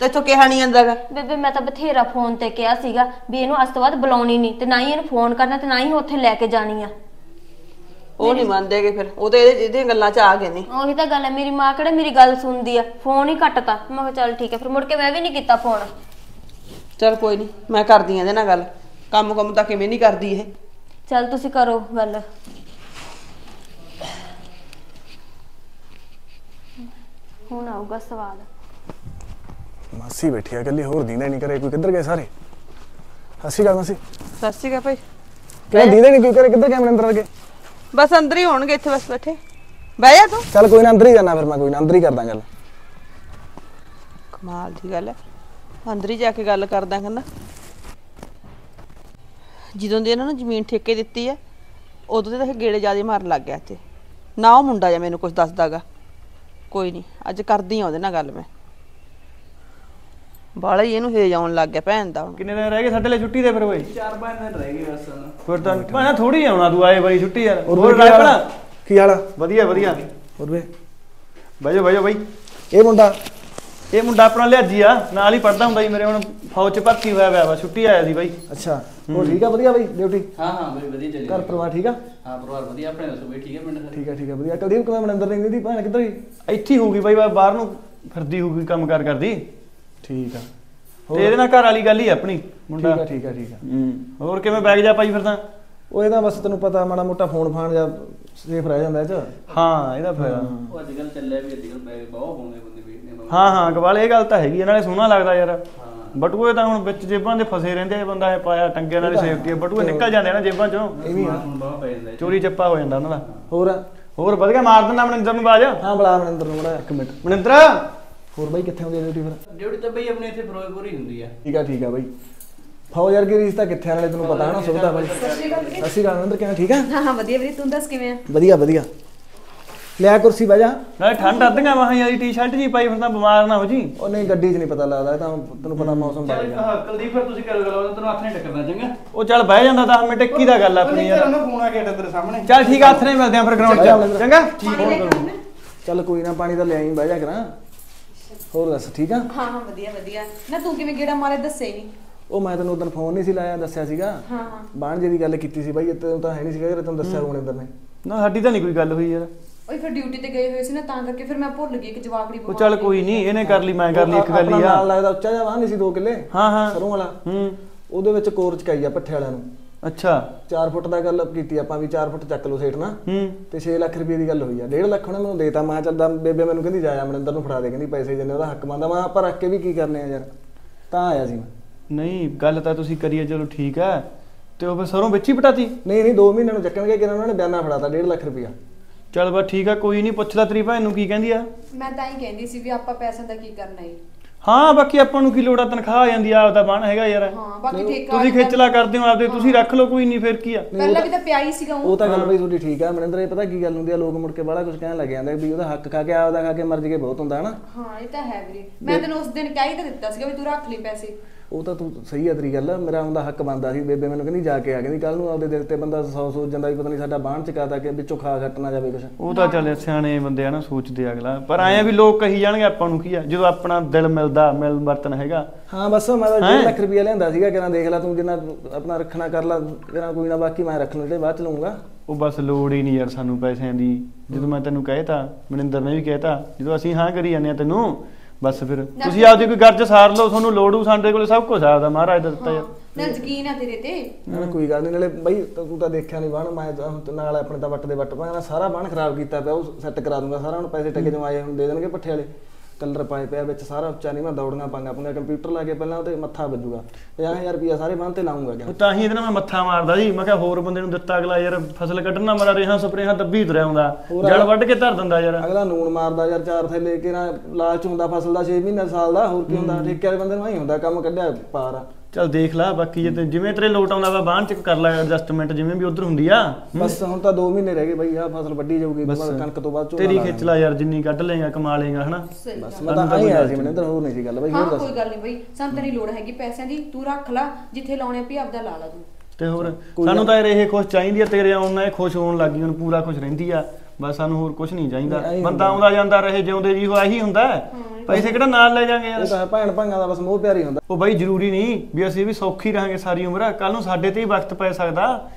ਤੇ ਇੱਥੋਂ ਕਿਹਾ ਨਹੀਂ ਜਾਂਦਾਗਾ ਬੇਬੇ ਮੈਂ ਤਾਂ ਬਥੇਰਾ ਫੋਨ ਤੇ ਕਿਹਾ ਸੀਗਾ ਵੀ ਇਹਨੂੰ ਅੱਜ ਤੋਂ ਬਾਅਦ ਬੁਲਾਉਣੀ ਨਹੀਂ ਤੇ ਨਾ ਹੀ ਇਹਨੂੰ ਫੋਨ ਕਰਨਾ ਤੇ ਨਾ ਹੀ ਉੱਥੇ ਲੈ ਕੇ ਜਾਣੀ ਆ। ਉਹ ਨਹੀਂ ਮੰਨਦੇਗੇ ਫਿਰ। ਉਹ ਤੇ ਇਹਦੇ ਇਹਦੀਆਂ ਗੱਲਾਂ 'ਚ ਆ ਗਏ ਨੇ। ਉਹੀ ਤਾਂ ਗੱਲ ਹੈ ਮੇਰੀ ਮਾਂ ਕਿਹੜਾ ਮੇਰੀ ਗੱਲ ਸੁਣਦੀ ਆ? ਫੋਨ ਹੀ ਕੱਟਤਾ। ਮੈਂ ਕਿਹਾ ਚੱਲ ਠੀਕ ਹੈ ਫਿਰ ਮੁੜ ਕੇ ਮੈਂ ਵੀ ਨਹੀਂ ਕੀਤਾ ਫੋਨ। ਚਲ ਕੋਈ ਨਹੀਂ ਮੈਂ ਕਰਦੀ ਆ ਇਹਦੇ ਨਾਲ ਗੱਲ। ਕੰਮ ਕੰਮ ਤਾਂ ਕਿਵੇਂ ਨਹੀਂ ਕਰਦੀ ਇਹ। ਚੱਲ ਤੁਸੀਂ ਕਰੋ ਗੱਲ। ਹੁਣ ਆਊਗਾ ਸਵਾਲ। ਮਾਸੀ ਬੈਠੀ ਆ ਇਕੱਲੀ ਹੋਰ ਦੀਂਦਾ ਨਹੀਂ ਕਰੇ ਕੋਈ ਕਿੱਧਰ ਗਏ ਸਾਰੇ? ਹੱਸੀ ਗੱਲ ਮਾਸੀ। ਸਤਿ ਸ਼੍ਰੀ ਅਕਾਲ ਭਾਈ। ਕਿਹੜਾ ਦੀਂਦਾ ਨਹੀਂ ਕੋਈ ਕਰੇ ਕਿੱਧਰ ਗਏ ਅੰਦਰ ਵਰਗੇ? ਬਸ ਅੰਦਰ ਹੀ ਹੋਣਗੇ ਇੱਥੇ ਬਸ ਬੈਠੇ। ਬਹਿ ਜਾ ਤੂੰ। ਚੱਲ ਕੋਈ ਨਾ ਅੰਦਰ ਹੀ ਜਾਣਾ ਫਿਰ ਮੈਂ ਕੋਈ ਨਾ ਅੰਦਰ ਹੀ ਕਰਦਾ ਗੱਲ। ਕਮਾਲ ਦੀ ਗੱਲ ਹੈ। ਅੰਦਰ ਹੀ ਜਾ ਕੇ ਗੱਲ ਕਰਦਾ ਕਹਿੰਦਾ। ਜਦੋਂ ਦੀ ਇਹਨਾਂ ਨੂੰ ਜ਼ਮੀਨ ਠੇਕੇ ਦਿੱਤੀ ਹੈ ਉਦੋਂ ਦੇ ਤਾਂ ਇਹ ਗੇੜੇ ਜਿਆਦੇ ਮਾਰਨ ਲੱਗ ਗਿਆ ਇੱਥੇ। ਨਾ ਉਹ ਮੁੰਡਾ ਜਾਂ ਮੈਨੂੰ ਕੁਝ ਦੱਸਦਾਗਾ। ਕੋਈ ਨਹੀਂ ਅੱਜ ਕਰਦੀ ਆ ਉਹਦੇ ਨਾਲ ਗੱਲ ਮੈਂ। ਬਾਲਾ ਹੀ ਇਹਨੂੰ ਹੇਜ ਆਉਣ ਲੱਗ ਗਿਆ ਭੈਣ ਦਾ ਹੁਣ। ਕਿੰਨੇ ਦਿਨ ਰਹਿ ਗਏ ਸਾਡੇ ਲਈ ਛੁੱਟੀ ਦੇ ਫਿਰ ਬਈ 4-5 ਦਿਨ ਰਹਿ ਗਏ ਬਸ ਫਿਰ ਤਾਂ ਭਾਣਾ ਥੋੜੀ ਆਉਣਾ ਤੂੰ ਆਏ ਵਾਰੀ ਛੁੱਟੀ ਯਾਰ। ਹੋਰ ਰਾਜ ਭਲਾ ਕੀ ਹਾਲ ਆ? ਵਧੀਆ ਵਧੀਆ। ਹੋਰ ਵੇ। ਬੈਜੋ ਬੈਜੋ ਬਈ। ਇਹ ਮੁੰਡਾ? ਇਹ ਮੁੰਡਾ ਆਪਣਾ ਲਿਆਜੀ ਆ। ਨਾਲ ਹੀ ਪੜਦਾ ਹੁੰਦਾ ਜੀ ਮੇਰੇ ਹੁਣ। ਫੌਜ ਚ ਭਰਤੀ ਹੋਇਆ ਹੋਇਆ ਵਾ ਛੁੱਟੀ ਆਇਆ ਸੀ ਬਾਈ। ਅੱਛਾ। ਹੋਰ ਠੀਕ ਆ? ਵਧੀਆ ਬਈ ਡਿਊਟੀ? ਹਾਂ ਹਾਂ ਬਈ ਵਧੀਆ ਚੱਲੀ ਘਰ ਪਰਿਵਾਰ ਠੀਕ ਆ? ਹਾਂ ਪਰਿਵਾਰ ਵਧੀਆ ਆਪਣੇ ਦੱਸੋ ਬਈ ਠੀਕ ਹੈ ਪਿੰਡ ਸਾਰੇ? ਠੀਕ ਆ ਠੀਕ ਆ ਵਧੀਆ। ਕੁਲਦੀਪ ਕਿਵੇਂ ਮਨਿੰਦਰ ਨਹੀਂ ਦੀ ਭੈਣ ਕਿੱਧਰ ਗਈ? ਇੱਥੇ ਹੀ ਹੋਊਗੀ ਬਾਈ ਬਾਹਰ ਨੂੰ ਫਿਰਦੀ ਹੋਊਗੀ ਕੰਮ ਕਾਰ ਕਰਦੀ। ਠੀਕ ਆ। ਤੇ ਇਹਦੇ ਨਾਲ ਘਰ ਵਾਲੀ ਗੱਲ ਹੀ ਆ ਆਪਣੀ ਮੁੰਡਾ। ਠੀਕ ਆ ਠੀਕ ਆ ਠੀਕ ਆ। ਹੂੰ। ਹੋਰ ਕਿਵੇਂ ਬੈਗ ਜਾ ਪਾਈ ਫਿਰ ਤਾਂ ਉਹ ਇਹਦਾ ਬਸ ਤੈਨੂੰ ਪਤਾ ਮਾੜਾ ਮੋਟਾ ਫੋਨ ਫਾਨ ਜਾਂ ਸੇਫ ਰਹਿ ਜਾਂਦਾ ਇਹ ਚ। ਹਾਂ ਇਹਦਾ ਫਾਇਦਾ ਉਹ ਅੱਜ ਕੱਲ ਚੱਲਿਆ ਵੀ ਅੱਜ ਕੱਲ ਬੈਗ ਬਹੁਤ ਹੋਣੇ ਬੰਦੇ ਵੀ ਨੇ ਹਾਂ ਹਾਂ ਗਵਾਲ ਇਹ ਗੱਲ ਤਾਂ ਹੈਗੀ ਆ, ਨਾਲੇ ਸੋਹਣਾ ਲੱਗਦਾ ਯਾਰ। ਬਟੂਏ ਤਾਂ ਹੁਣ ਵਿੱਚ ਜੇਬਾਂ ਦੇ ਫਸੇ ਰਹਿੰਦੇ ਆ ਬੰਦਾ ਇਹ ਪਾਇਆ ਟੰਗਿਆਂ ਨਾਲ ਸੇਫਟੀ ਬਟੂਏ ਨਿਕਲ ਜਾਂਦੇ ਆ ਨਾ ਜੇਬਾਂ ਚੋਂ। ਇਹ ਵੀ ਆ। ਹੁਣ ਬਹੁਤ ਪੈ ਜਾਂਦਾ ਚੋਰੀ ਚੱਪਾ ਹੋ ਜਾਂਦਾ ਉਹਨਾਂ ਦਾ। ਹੋਰ? ਹੋਰ ਵਧੀਆ ਮਾਰ ਦਿੰਦਾ ਮਨਿੰਦਰ ਨੂੰ ਬਾਜ ਹਾਂ ਬਲਾ ਮਨਿੰਦਰ ਨੂੰ ਮੜਾ ਇੱਕ ਮਿੰਟ। ਮਨਿੰਦਰ! ਹੋਰ ਬਾਈ ਕਿੱਥੇ ਹੁੰਦੀ ਡਿਊਟੀ ਫਿਰ? ਡਿਊਟੀ ਤਾਂ ਬਈ ਆਪਣੇ ਇੱਥੇ ਫਿਰੋਜ਼ਪੁਰ ਹੀ ਹੁੰਦੀ ਆ। ਠੀਕ ਆ ਠੀਕ ਆ ਬਾਈ। ਫੌਜ ਵਰਗੀ ਰੀਸ ਤਾਂ ਕਿੱਥੇ ਨਾਲੇ ਤੈਨੂੰ ਪਤਾ ਹੈ ਨਾ ਸੁਵਿਧਾ ਬਾਈ। ਸ਼੍ਰੀ ਅਕਾਲ ਮਨਿੰਦਰ ਕਿਵੇਂ ਠੀਕ ਆ? ਹਾਂ ਹਾਂ ਵਧੀਆ ਵੀਰੇ ਤੂੰ ਦੱਸ ਕਿਵੇਂ ਆ? ਵਧੀਆ ਵਧੀਆ। ਲਿਆ ਕੁਰਸੀ ਬਹਿ ਜਾ। ਨਾਲੇ ਠੰਡ ਅੱਧੀਆਂ ਵਾਹਾਂ ਯਾਰੀ ਟੀ-ਸ਼ਰਟ ਜੀ ਪਾਈ ਫਿਰ ਤਾਂ ਬਿਮਾਰ ਨਾ ਹੋ ਜੀ। ਉਹ ਨਹੀਂ ਗੱਡੀ 'ਚ ਨਹੀਂ ਪਤਾ ਲੱਗਦਾ ਤਾਂ ਤੈਨੂੰ ਪਤਾ ਮੌਸਮ ਬਦਲ ਚੱਲ ਗਿਆ ਹਾਂ ਕੁਲਦੀਪ ਫਿਰ ਤੁਸੀਂ ਕਰੋ ਗੱਲ ਤੈਨੂੰ ਹੱਥ ਨਹੀਂ ਟੱਕਰਨਾ ਚੰਗਾ। ਉਹ ਚੱਲ ਬਹਿ ਜਾਂਦਾ 10 ਮਿੰਟ ਇੱਕੀ ਦਾ ਗੱਲ ਆਪਣੀ ਯਾਰ। ਉਹਨੂੰ ਫੋਨ ਆ ਗਿਆ ਤੇਰੇ ਸਾਹਮਣੇ। ਚੱਲ ਠੀਕ ਆ ਹੱਥ ਨੇ ਮਿਲਦੇ ਆ ਫਿਰ ਗਰਾਊਂਡ 'ਚ। ਚੰਗਾ? ਚੱਲ ਕੋਈ ਨਾ ਪਾਣੀ ਤਾਂ ਲਿਆਈ ਬਹਿ ਜਾ ਕਰਾਂ। ਹੋਰ ਦੱਸ ਠੀਕ ਆ? ਹਾਂ ਹਾਂ ਵਧੀਆ ਵਧੀਆ। ਨਾ ਤੂੰ ਕਿਵੇਂ ਗੇੜਾ ਮਾਰੇ ਦੱਸੇ ਨਹੀਂ। ਉਹ ਮੈਂ ਤੈਨੂੰ ਉਦੋਂ ਫੋਨ ਨਹੀਂ ਸੀ ਲਾਇਆ ਦੱਸਿਆ ਸੀਗਾ। ਹਾਂ ਹਾਂ। ਬਾਣ ਜੀ ਦੀ ਗੱਲ ਕੀਤੀ ਸੀ ਬਾਈ ਇਹ ਤੈਨੂੰ ਤਾਂ ਹੈ ਨਹੀਂ ਸੀਗਾ ਜਿਹੜਾ ਤੈਨੂੰ ਦੱਸਿਆ ਮਨਿੰਦਰ ਨੇ। ਨਾ ਸਾਡੀ ਤਾਂ ਨਹੀਂ ਕੋਈ ਗੱਲ ਹੋਈ ਯਾਰ। ਓਏ ਫਿਰ ਡਿਊਟੀ ਤੇ ਗਏ ਹੋਏ ਸੀ ਨਾ ਤਾਂ ਕਰਕੇ ਫਿਰ ਮੈਂ ਭੁੱਲ ਗਈ ਕਿ ਜਵਾਕੜੀ ਉਹ ਚੱਲ ਕੋਈ ਨਹੀਂ ਇਹਨੇ ਕਰ ਲਈ ਮੈਂ ਕਰ ਲਈ ਇੱਕ ਗੱਲ ਹੀ ਆ। ਨਾਲ ਲੱਗਦਾ ਉੱਚਾ ਜਿਹਾ ਵਾਹ ਨਹੀਂ ਸੀ 2 ਕਿੱਲੇ। ਹਾਂ ਹਾਂ। ਸਰੋਂ ਵਾਲਾ। ਹੂੰ। ਉਹਦੇ ਵਿੱਚ ਕੋਰ ਚਕਾਈ ਆ ਪੱਠੇ ਵਾਲਿਆਂ ਨੂੰ। ਅੱਛਾ। 4 ਫੁੱਟ ਦਾ ਗੱਲ ਕੀਤੀ ਆਪਾਂ ਵੀ 4 ਫੁੱਟ ਚੱਕ ਲਓ ਸੇਠ ਨਾ। ਤੇ 6 ਲੱਖ ਰੁਪਏ ਦੀ ਗੱਲ ਹੋਈ ਆ। 1.5 ਲੱਖ ਉਹਨੇ ਮੈਨੂੰ ਦੇਤਾ। ਮੈਂ ਚੱਲਦਾ ਬੇਬੇ ਮੈਨੂੰ ਕਹਿੰਦੀ ਜਾਇਆ ਮਨਿੰਦਰ ਨੂੰ ਫੜਾ ਦੇ। ਕਹਿੰਦੀ ਪੈਸੇ ਜਿੰਨੇ ਉਹਦਾ ਹੱਕ ਮੰਨਦਾ ਮੈਂ ਆਪਾਂ ਰੱਖ ਕੇ ਵੀ ਕੀ ਕਰਨੇ ਆ ਯਾਰ? ਤਾਂ ਆਇਆ ਸੀ ਮੈਂ। ਨਹੀਂ ਗੱਲ ਤਾਂ ਤੁਸੀਂ ਕਰੀਏ ਚਲੋ ਠੀਕ ਆ। ਤੇ ਉਹ ਫਿਰ ਸਰੋਂ ਵਿੱਚ ਹੀ ਪਟਾਤੀ? ਨਹੀਂ ਨਹੀਂ 2 ਮਹੀਨਿਆਂ ਨੂੰ ਚੱਕਣਗੇ ਕਿ ਉਹਨਾਂ ਨੇ ਬਿਆਨਾ ਫੜਾਤਾ 1.5 ਲੱਖ ਰੁਪਇਆ। ਚੱਲ ਬਸ ਠੀਕ ਆ ਕੋਈ ਨਹੀਂ ਪੁੱਛਦਾ ਤੇਰੀ ਭੈਣ ਨੂੰ ਕੀ ਕਹਿੰਦੀ ਆ? ਮੈਂ ਤਾਂ ਹੀ ਕਹਿੰਦੀ ਸੀ ਵੀ ਆਪਾਂ ਪੈਸਿਆਂ ਦਾ ਕੀ ਕਰਨਾ ਏ ਹਾਂ ਬਾਕੀ ਆਪਾਂ ਨੂੰ ਕੀ ਲੋੜ ਆ? ਤਨਖਾਹ ਆ ਜਾਂਦੀ ਆ ਆਪਦਾ ਬਣ ਹੈਗਾ ਯਾਰ। ਹਾਂ ਬਾਕੀ ਠੇਕਾ ਤੁਸੀਂ ਖੇਚਲਾ ਕਰਦੇ ਹੋ ਆਪਦੇ ਤੁਸੀਂ ਰੱਖ ਲਓ ਕੋਈ ਨਹੀਂ ਫਿਰ ਕੀ ਆ? ਪਹਿਲਾਂ ਵੀ ਤਾਂ ਪਿਆ ਹੀ ਸੀਗਾ ਉਹ। ਉਹ ਤਾਂ ਗੱਲ ਬਈ ਤੁਹਾਡੀ ਠੀਕ ਆ ਮਨਿੰਦਰ ਇਹ ਪਤਾ ਕੀ ਗੱਲ ਹੁੰਦੀ ਆ ਲੋਕ ਮੁੜ ਕੇ ਬੜਾ ਕੁਝ ਕਹਿਣ ਲੱਗ ਜਾਂਦੇ ਵੀ ਉਹਦਾ ਹੱਕ ਖਾ ਕੇ ਆਪਦਾ ਖਾ ਕੇ ਮਰ ਜਗੇ ਬਹੁਤ ਹੁੰਦਾ ਹਨਾ। ਹਾਂ ਇਹ ਤਾਂ ਹੈ ਵੀਰੇ। ਮੈਂ ਤੈਨੂੰ ਉਸ ਦਿਨ ਕਹਿ ਹੀ ਤਾਂ ਦਿੱਤਾ ਸੀਗਾ ਵੀ ਤੂੰ ਰੱਖ ਲਈ ਪੈਸੇ। ਉਹ ਤਾਂ ਤੂੰ ਸਹੀ ਆ ਤੇਰੀ ਗੱਲ ਮੇਰਾ ਉਹਦਾ ਹੱਕ ਬਣਦਾ ਸੀ ਬੇਬੇ ਮੈਨੂੰ ਕਹਿੰਦੀ ਜਾ ਕੇ ਆ ਕਹਿੰਦੀ ਕੱਲ ਨੂੰ ਆਪਦੇ ਦਿਲ ਤੇ ਬੰਦਾ ਸੌ ਸੋਚ ਜਾਂਦਾ ਵੀ ਪਤਾ ਨਹੀਂ ਸਾਡਾ ਬਾਣ ਚਕਾਤਾ ਕਿ ਵਿੱਚੋਂ ਖਾ ਖੱਟ ਨਾ ਜਾਵੇ ਕੁਛ। ਉਹ ਤਾਂ ਚੱਲ ਸਿਆਣੇ ਬੰਦੇ ਆ ਨਾ ਸੋਚਦੇ ਅਗਲਾ। ਪਰ ਆਏ ਆ ਵੀ ਲੋਕ ਕਹੀ ਜਾਣਗੇ ਆਪਾਂ ਨੂੰ ਕੀ ਆ? ਜਦੋਂ ਆਪਣਾ ਦਿਲ ਮਿਲਦਾ ਮਿਲ ਵਰਤਨ ਹੈਗਾ। ਹਾਂ ਬਸ ਮੈਂ ਤਾਂ ਹੈਂ? 1 ਲੱਖ ਰੁਪਇਆ ਲਿਆਂਦਾ ਸੀਗਾ ਕਿਹਨਾਂ ਦੇਖ ਲੈ ਤੂੰ ਜਿੰਨਾ ਆਪਣਾ ਰੱਖਣਾ ਕਰ ਲਾ ਕਿਹਨਾਂ ਕੋਈ ਨਾ ਬਾਕੀ ਮੈਂ ਰੱਖ ਲੂ ਜਿਹੜੇ ਬਾਅਦ ਚ ਲਊਂਗਾ। ਉਹ ਬਸ ਲੋੜ ਹੀ ਨਹੀਂ ਯਾਰ ਸਾਨੂੰ ਪੈਸਿਆਂ ਦੀ। ਜਦੋਂ ਮੈਂ ਤੈਨੂੰ ਕਹਿਤਾ ਮਨਿੰਦਰ ਨੇ ਵੀ ਕਹਿਤਾ ਜਦੋਂ ਅਸੀਂ ਹਾਂ ਕਰੀ ਜਾਂਦੇ ਆ ਤੈਨੂੰ ਬਸ ਫਿਰ। ਤੁਸੀਂ ਆਪਦੀ ਕੋਈ ਗਰਜ ਸਾਰ ਲਓ ਤੁਹਾਨੂੰ ਲੋੜ ਹੋ ਸਾਡੇ ਕੋਲ ਸਭ ਕੁਝ ਆਦਾ ਮਹਾਰਾਜ ਦਾ ਦਿੱਤਾ ਯਾਰ ਨਾ ਯਕੀਨ ਆ ਤੇਰੇ ਤੇ। ਨਾ ਕੋਈ ਗੱਲ ਨਹੀਂ ਨਾਲੇ ਬਈ ਤਾਂ ਤੂੰ ਦੇਖਿਆ ਨਹੀਂ ਬਾਣ ਮੈਂ ਤਾਂ ਹੁਣ ਨਾਲ ਆਪਣੇ ਤਾਂ ਵੱਟ ਦੇ ਵੱਟ ਪਾਇਆ ਮੈਂ ਸਾਰਾ ਬਾਣ ਖਰਾਬ ਕੀਤਾ ਪਿਆ ਉਹ ਸੈੱਟ ਕਰਾ ਦੂੰਗਾ ਸਾਰਾ ਹੁਣ ਪੈਸੇ ਟਕੇ ਜੋ ਆਏ ਹੁਣ ਦੇ ਦੇਣਗੇ ਪੱਠੇ ਵਾਲੇ। ਕਲਰ ਪਾਏ ਪਿਆ ਵਿੱਚ ਸਾਰਾ ਉੱਚਾ ਨਹੀਂ ਮੈਂ ਦੌੜੀਆਂ ਪਾਂਗਾ ਪੰਗਾ ਕੰਪਿਊਟਰ ਲਾ ਕੇ ਪਹਿਲਾਂ ਉਹਤੇ ਮੱਥਾ ਵੱਜੂਗਾ। 50000 ਰੁਪਇਆ ਸਾਰੇ ਬਾਣ ਤੇ ਲਾਉਂਗਾ ਉਹ ਤਾਂ ਹੀ ਇਹਦੇ ਨਾਲ ਮੈਂ ਮੱਥਾ ਮਾਰਦਾ ਸੀ ਮੈਂ ਕਿਹਾ ਹੋਰ ਬੰਦੇ ਨੂੰ ਦਿੱਤਾ ਅਗਲਾ ਯਾਰ ਫਸਲ ਕੱਢਣਾ ਮਾਰਾ ਰੇਹਾਂ ਸਪਰੇਹਾਂ ਦੱਬੀ ਤੁਰਿਆ ਹੁੰਦਾ ਜੜ ਵੱਢ ਕੇ ਧਰ ਦਿੰਦਾ ਯਾਰ। ਅਗਲਾ ਨੂਣ ਮਾਰਦਾ ਯਾਰ ਚਾਰ ਥੈਲੇ ਕੇ ਨਾ ਲਾਲਚ ਹੁੰਦਾ ਫਸਲ ਦਾ 6 ਮਹੀਨੇ ਸਾਲ ਦਾ ਹੋਰ ਕੀ ਹੁੰਦਾ ਠੇਕੇ ਵਾਲੇ ਬੰਦੇ ਨੂੰ ਆਈ ਹੁੰਦਾ ਕੰਮ ਕੱਢਿਆ ਪਾਰ। ਆ ਚੱਲ ਦੇਖ ਲੈ ਬਾਕੀ ਜੇ ਤੇ ਜਿਵੇਂ ਤੇਰੇ ਲੋਟ ਆਉਂਦਾ ਵਾ ਬਾਹਨ ਚ ਕਰ ਲੈ ਐਡਜਸਟਮੈਂਟ ਜਿਵੇਂ ਵੀ ਉਧਰ ਹੁੰਦੀ ਆ। ਬਸ ਹੁਣ ਤਾਂ 2 ਮਹੀਨੇ ਰਹਿ ਗਏ ਬਈ ਆ ਫਸਲ ਵੱਢੀ ਜਾਊਗੀ ਬਸ ਬਾਅਦ ਕਣਕ ਤੋਂ ਬਾਅਦ ਝੋਨਾ ਤੇਰੀ ਖਿੱਚ ਲਾ ਯਾਰ ਜਿੰਨੀ ਕੱਢ ਲੇਗਾ ਕਮਾ ਲੇਗਾ ਹਨਾ? ਬਸ ਮੈਂ ਤਾਂ ਆਈ ਆਇਆ ਸੀ ਮਨਿੰਦਰ ਹੋਰ ਨਹੀਂ ਸੀ ਗੱਲ ਬਈ ਹੋਰ ਦੱਸ। ਕੋਈ ਗੱਲ ਨਹੀਂ ਬਈ ਸਾਨੂੰ ਤਾਂ ਨਹੀਂ ਲੋੜ ਹੈਗੀ ਪੈਸਿਆਂ ਦੀ ਤੂੰ ਰੱਖ ਲੈ ਜਿੱਥੇ ਲਾਉਣੇ ਪਈ ਆਪਦਾ ਲਾ ਲਾ ਤੂੰ। ਤੇ ਹੋਰ ਸਾਨੂੰ ਤਾਂ ਇਹ ਖੁਸ਼ ਚਾਹੀਦੀ ਆ ਤੇਰੇ ਆਉਣ ਨਾਲ ਇਹ ਖੁਸ਼ ਹੋਣ ਲੱਗੀ ਹੁਣ ਪੂਰਾ ਖੁਸ਼ ਰਹਿੰਦੀ ਆ। ਬਸ ਸਾਨੂੰ ਹੋਰ ਕੁਝ ਨਹੀਂ ਚਾਹੀਦਾ। ਆਹੀ ਬੰਦਾ ਆਉਂਦਾ ਜਾਂਦਾ ਰਹੇ ਜਿਉਂਦੇ ਜੀ ਉਹ ਇਹੀ ਹੁੰਦਾ। ਹੈ। ਪੈਸੇ ਕਿਹੜਾ ਨਾਲ ਲੈ ਜਾਾਂਗੇ ਯਾਰ? ਇਹ ਤਾਂ ਭੈਣ ਭਾਈਆਂ ਦਾ ਬਸ ਮੋਹ ਪਿਆਰ ਹੁੰਦਾ। ਉਹ ਬਾਈ ਜ਼ਰੂਰੀ ਨਹੀਂ ਵੀ ਅਸੀਂ ਵੀ ਸੌਖੀ ਰਹਾਂਗੇ ਸਾਰੀ ਉਮਰ। ਕੱਲ ਨੂੰ ਸਾਡੇ ਤੇ ਹੀ ਵਕਤ ਪੈ ਸਕਦਾ।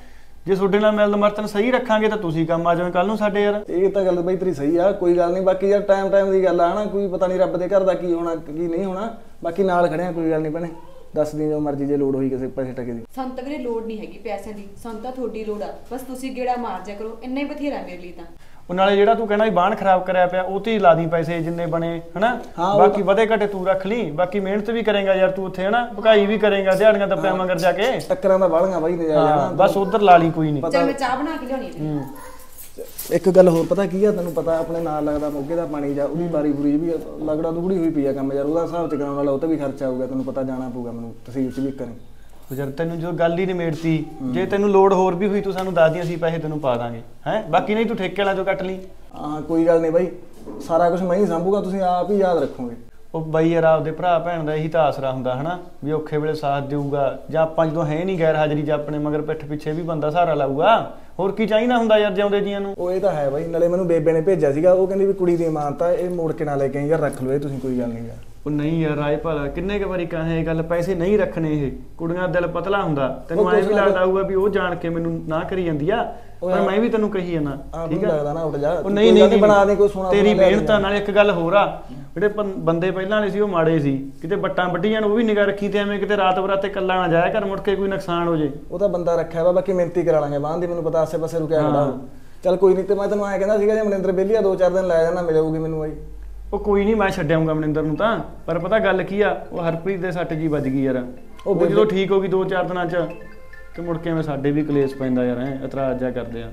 ਜੇ ਤੁਹਾਡੇ ਨਾਲ ਮਿਲਣ ਮਰਤਨ ਸਹੀ ਰੱਖਾਂਗੇ ਤਾਂ ਤੁਸੀਂ ਕੰਮ ਆ ਜਾਓਗੇ ਕੱਲ ਨੂੰ ਸਾਡੇ ਯਾਰ। ਇਹ ਤਾਂ ਗੱਲ ਬਈ ਤੇਰੀ ਸਹੀ ਆ ਕੋਈ ਗੱਲ ਨਹੀਂ। ਬਾਕੀ ਯਾਰ ਟਾਈਮ ਟਾਈਮ ਦੀ ਗੱਲ ਆ ਹਨਾ ਕੋਈ ਪਤਾ ਨਹੀਂ ਰੱਬ ਦੇ ਘਰ ਦਾ ਕੀ ਹੋਣਾ ਕੀ ਨਹੀਂ ਹੋਣਾ। ਬਾਕੀ ਨਾਲ ਖੜੇ ਆ ਕੋਈ ਗੱਲ ਨਹੀਂ ਭੈਣੇ। ਦੱਸ ਦੀ ਜੋ ਮਰਜ਼ੀ ਜੇ ਲੋੜ ਹੋਈ ਕਿਸੇ ਪੈਸੇ ਟਕੇ ਦੀ। ਸਾਨੂੰ ਤਾਂ ਵੀਰੇ ਲੋੜ ਨਹੀਂ ਹੈਗੀ ਪੈਸਿਆਂ ਦੀ। ਸਾਨੂੰ ਤਾਂ ਤੁਹਾਡੀ ਲੋੜ ਆ। ਬਸ ਤੁਸੀਂ ਗੇੜਾ ਮਾਰ ਜਾ ਕਰੋ। ਇੰਨਾ ਹੀ ਬਥੇਰਾ ਮੇਰੇ ਲਈ ਤਾਂ। ਉਹ ਨਾਲੇ ਜਿਹੜਾ ਤੂੰ ਕਹਿਣਾ ਵੀ ਬਾਣ ਖਰਾਬ ਕਰਿਆ ਪਿਆ ਉਹ ਤੇ ਲਾ ਦੀ ਪੈਸੇ ਜਿੰਨੇ ਬਣੇ ਹਨਾ? ਬਾਕੀ ਵਧੇ ਘਟੇ ਤੂੰ ਰੱਖ ਲਈ ਬਾਕੀ ਮਿਹਨਤ ਵੀ ਕਰੇਗਾ ਯਾਰ ਤੂੰ ਉੱਥੇ ਹਨਾ? ਭਕਾਈ ਵੀ ਕਰੇਗਾ ਦਿਹਾੜੀਆਂ ਦੱਪਿਆ ਮੰਗਰ ਜਾ ਕੇ। ਟੱਕਰਾਂ ਦਾ ਵਾਲੀਆਂ ਬਾਈ ਨਜਾਇਜ਼ ਹਨਾ ਬਸ ਉਧਰ ਲਾ ਲਈ ਕੋਈ ਨਹੀਂ। ਚਲ ਮੈਂ ਚਾਹ ਬਣਾ ਕੇ ਲਿਆਉਣੀ ਹੈ। ਇੱਕ ਗੱਲ ਹੋਰ ਪਤਾ ਕੀ ਆ ਤੈਨੂੰ ਪਤਾ ਆਪਣੇ ਨਾਲ ਲੱਗਦਾ ਮੋਗੇ ਦਾ ਪਾਣੀ ਜਾ ਉਹਦੀ ਬਾਰੀ ਬੁਰੀ ਵੀ ਲਗੜਾ ਦੁਗੜੀ ਹੋਈ ਪਈ ਆ ਕੰਮ ਯਾਰ ਉਹਦਾ ਹਿਸਾਬ ਚ ਕਰਾਉਣ ਵਾਲਾ ਉਹ ਤੇ ਵੀ ਖਰਚਾ ਆਊਗਾ ਤੈਨੂੰ ਪਤਾ ਜਾਣਾ ਪਊਗਾ ਮੈਨੂੰ ਤਹਿਸੀਲ ਚ ਵੀ ਕਰੀ ਯਾਰ ਤੈਨੂੰ ਜੋ ਗੱਲ ਹੀ ਨਿਮੇੜਤੀ ਜੇ ਤੈਨੂੰ ਲੋੜ ਹੋਰ ਵੀ ਹੋਈ ਤੂੰ ਸਾਨੂੰ ਦੱਸ ਦੀ ਅਸੀਂ ਪੈਸੇ ਤੈਨੂੰ ਪਾ ਦਾਂਗੇ। ਹੈ? ਬਾਕੀ ਨਹੀਂ ਤੂੰ ਠੇਕੇ ਵਾਲਾ ਚੋਂ ਕੱਟ ਲਈ। ਹਾਂ ਕੋਈ ਗੱਲ ਨਹੀਂ ਬਾਈ। ਸਾਰਾ ਕੁਝ ਮੈਂ ਹੀ ਸੰਭੂਗਾ ਤੁਸੀਂ ਆਪ ਹੀ ਯਾਦ ਰੱਖੋਗੇ। ਉਹ ਬਾਈ ਯਾਰ ਆਪਦੇ ਭਰਾ ਭੈਣ ਦਾ ਇਹੀ ਤਾਂ ਆਸਰਾ ਹੁੰਦਾ ਹਨਾ? ਵੀ ਔਖੇ ਵੇਲੇ ਸਾਥ ਦੇਊਗਾ ਜਾਂ ਆਪਾਂ ਜਦੋਂ ਹੈ ਨਹੀਂ ਗੈਰ ਹਾਜ਼ਰੀ 'ਚ ਆਪਣੇ ਮਗਰ ਪਿੱਠ ਪਿੱਛੇ ਵੀ ਬੰਦਾ ਸਹਾਰਾ ਲਾਊਗਾ। ਹੋਰ ਕੀ ਚਾਹੀਦਾ ਹੁੰਦਾ ਯਾਰ ਜਿਉਂਦੇ ਜੀਆਂ ਨੂੰ? ਉਹ ਇਹ ਤਾਂ ਹੈ ਬਾਈ ਨਾਲੇ ਮੈਨੂੰ ਬੇਬੇ ਨੇ ਭੇਜਿਆ ਸੀਗਾ ਉਹ ਕਹਿੰਦੀ ਵੀ ਕੁੜੀ ਦੀ ਇਮਾਨਤ ਆ ਇਹ ਮੋੜ ਕੇ ਨਾ ਲੈ ਕੇ ਯਾਰ ਰੱਖ ਲਓ ਇਹ ਤੁਸੀਂ ਕੋਈ ਗੱਲ ਨਹੀਂ ਯਾਰ। ਉਹ ਨਹੀਂ ਯਾਰ ਰਾਏ ਭਲਾ ਕਿੰਨੇ ਕ ਵਾਰੀ ਕਹਾਂ ਇਹ ਗੱਲ ਪੈਸੇ ਨਹੀਂ ਰੱਖਣੇ ਇਹ। ਕੁੜੀਆਂ ਦਾ ਦਿਲ ਪਤਲਾ ਹੁੰਦਾ। ਤੈਨੂੰ ਐਂ ਵੀ ਲੱਗਦਾ ਹੋਊਗਾ ਵੀ ਉਹ ਜਾਣ ਕੇ ਮੈਨੂੰ ਨਾ ਕਰੀ ਜਾਂਦੀ ਆ ਪਰ ਮੈਂ ਵੀ ਤੈਨੂੰ ਕਹੀ ਜਾਂਦਾ ਠੀਕ ਆ? ਲੱਗਦਾ ਨਾ ਉੱਠ ਜਾ। ਉਹ ਨਹੀਂ ਨਹੀਂ ਬਣਾ ਦੇ ਕੋਈ ਸੋਨਾ ਤੇਰੀ ਮਿਹਨਤ। ਨਾਲ ਇੱਕ ਗੱਲ ਹੋਰ ਆ। ਜਿਹੜੇ ਬੰਦੇ ਪਹਿਲਾਂ ਵਾਲੇ ਸੀ ਉਹ ਮਾੜੇ ਸੀ। ਕਿਤੇ ਬੱਟਾਂ ਵੱਡੀਆਂ ਨੂੰ ਉਹ ਵੀ ਨਿਗਾਹ ਰੱਖੀ ਤੇ ਐਵੇਂ ਕਿਤੇ ਰਾਤ ਬਰਾਤੇ ਕੱਲਾ ਨਾ ਜਾਇਆ ਕਰ ਮੁੜ ਕੇ ਕੋਈ ਨੁਕਸਾਨ ਹੋ ਜੇ। ਉਹ ਤਾਂ ਬੰਦਾ ਰੱਖਿਆ ਵਾ ਬਾਕੀ ਮਿਹਨਤੀ ਕਰਾ ਲਾਂਗੇ ਬਾਹਰ ਦੀ ਮੈਨੂੰ ਪਤਾ ਆਸੇ ਪਾਸੇ ਰੁਕਿਆ ਖੜਾ। ਹਾਂ। ਉਹ। ਚੱਲ ਕੋਈ ਨਹੀਂ ਤੇ ਮੈਂ ਤੈਨੂੰ ਐਂ ਕਹਿੰਦਾ ਸੀਗਾ ਜੇ ਮਨਿੰਦਰ ਬੇਲੀਆ ਦੋ ਚਾਰ ਦਿਨ ਲੈ ਜਾਣਾ ਮਿਲੂਗੀ ਮੈਨੂੰ ਬਾਈ। ਉਹ ਕੋਈ ਨਹੀਂ ਮੈਂ ਛੱਡਿਆਉਂਗਾ ਮਨਿੰਦਰ ਨੂੰ ਤਾਂ। ਪਰ ਪਤਾ ਗੱਲ ਕੀ ਆ ਉਹ ਹਰਪ੍ਰੀਤ ਦੇ ਸੱਟ ਜੀ ਵੱਜ ਗਈ ਯਾਰ। ਉਹ ਜਦੋਂ ਠੀਕ ਹੋ ਗਈ ਦੋ ਚਾਰ ਦਿਨਾਂ ਚ ਤੇ ਮੁੜ ਕੇ ਐਵੇਂ ਸਾਡੇ ਵੀ ਕਲੇਸ਼ ਪੈਂਦਾ ਯਾਰ ਐ ਇਤਰਾਜ਼ ਜਾ ਕਰਦੇ ਆ।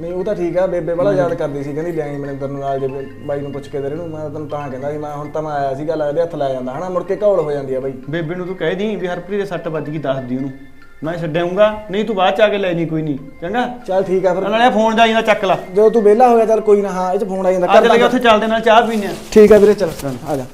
ਨਹੀਂ ਉਹ ਤਾਂ ਠੀਕ ਆ ਬੇਬੇ ਬੜਾ ਯਾਦ ਕਰਦੀ ਸੀ ਕਹਿੰਦੀ ਲਿਆਈ ਮਨਿੰਦਰ ਨੂੰ ਨਾਲ ਜੇ ਬਾਈ ਨੂੰ ਪੁੱਛ ਕੇ ਤੇਰੇ ਨੂੰ। ਮੈਂ ਤੈਨੂੰ ਤਾਂ ਕਹਿੰਦਾ ਸੀ ਮੈਂ ਹੁਣ ਤਾਂ ਮੈਂ ਆਇਆ ਸੀਗਾ ਲੱਗਦੇ ਹੱਥ ਲੈ ਜਾਂਦਾ ਹਨਾ ਮੁੜ ਕੇ ਘੌਲ ਹੋ ਜਾਂਦੀ ਆ ਬਾਈ। ਬੇਬੇ ਨੂੰ ਤੂੰ ਕਹਿ ਦੀ ਵੀ ਹਰਪ੍ਰੀਤ ਦੇ ਸੱਟ ਵੱਜ ਗਈ ਦੱਸ ਦੀ ਉਹਨੂੰ। ਮੈਂ ਛੱਡਿਆਉਂਗਾ। ਨਹੀਂ ਤੂੰ ਬਾਅਦ ਚ ਆ ਕੇ ਲੈ ਜੀ ਕੋਈ ਨਹੀਂ। ਚੰਗਾ? ਚੱਲ ਠੀਕ ਆ ਫਿਰ। ਨਾਲੇ ਫੋਨ ਜਾ ਜਾਂਦਾ ਚੱਕ ਲਾ। ਜਦੋਂ ਤੂੰ ਵਿਹਲਾ ਹੋ ਗਿਆ ਚੱਲ ਕੋਈ ਨਾ ਹਾਂ ਇਹ ਚ ਫੋਨ ਆ ਜਾਂਦਾ ਚੱਲ ਗਿਆ ਉੱਥੇ ਚੱਲਦੇ ਨਾਲ ਚਾਹ ਪੀਨੇ ਆ। ਠੀਕ ਆ ਵੀਰੇ ਚੱਲ ਆ ਜਾ।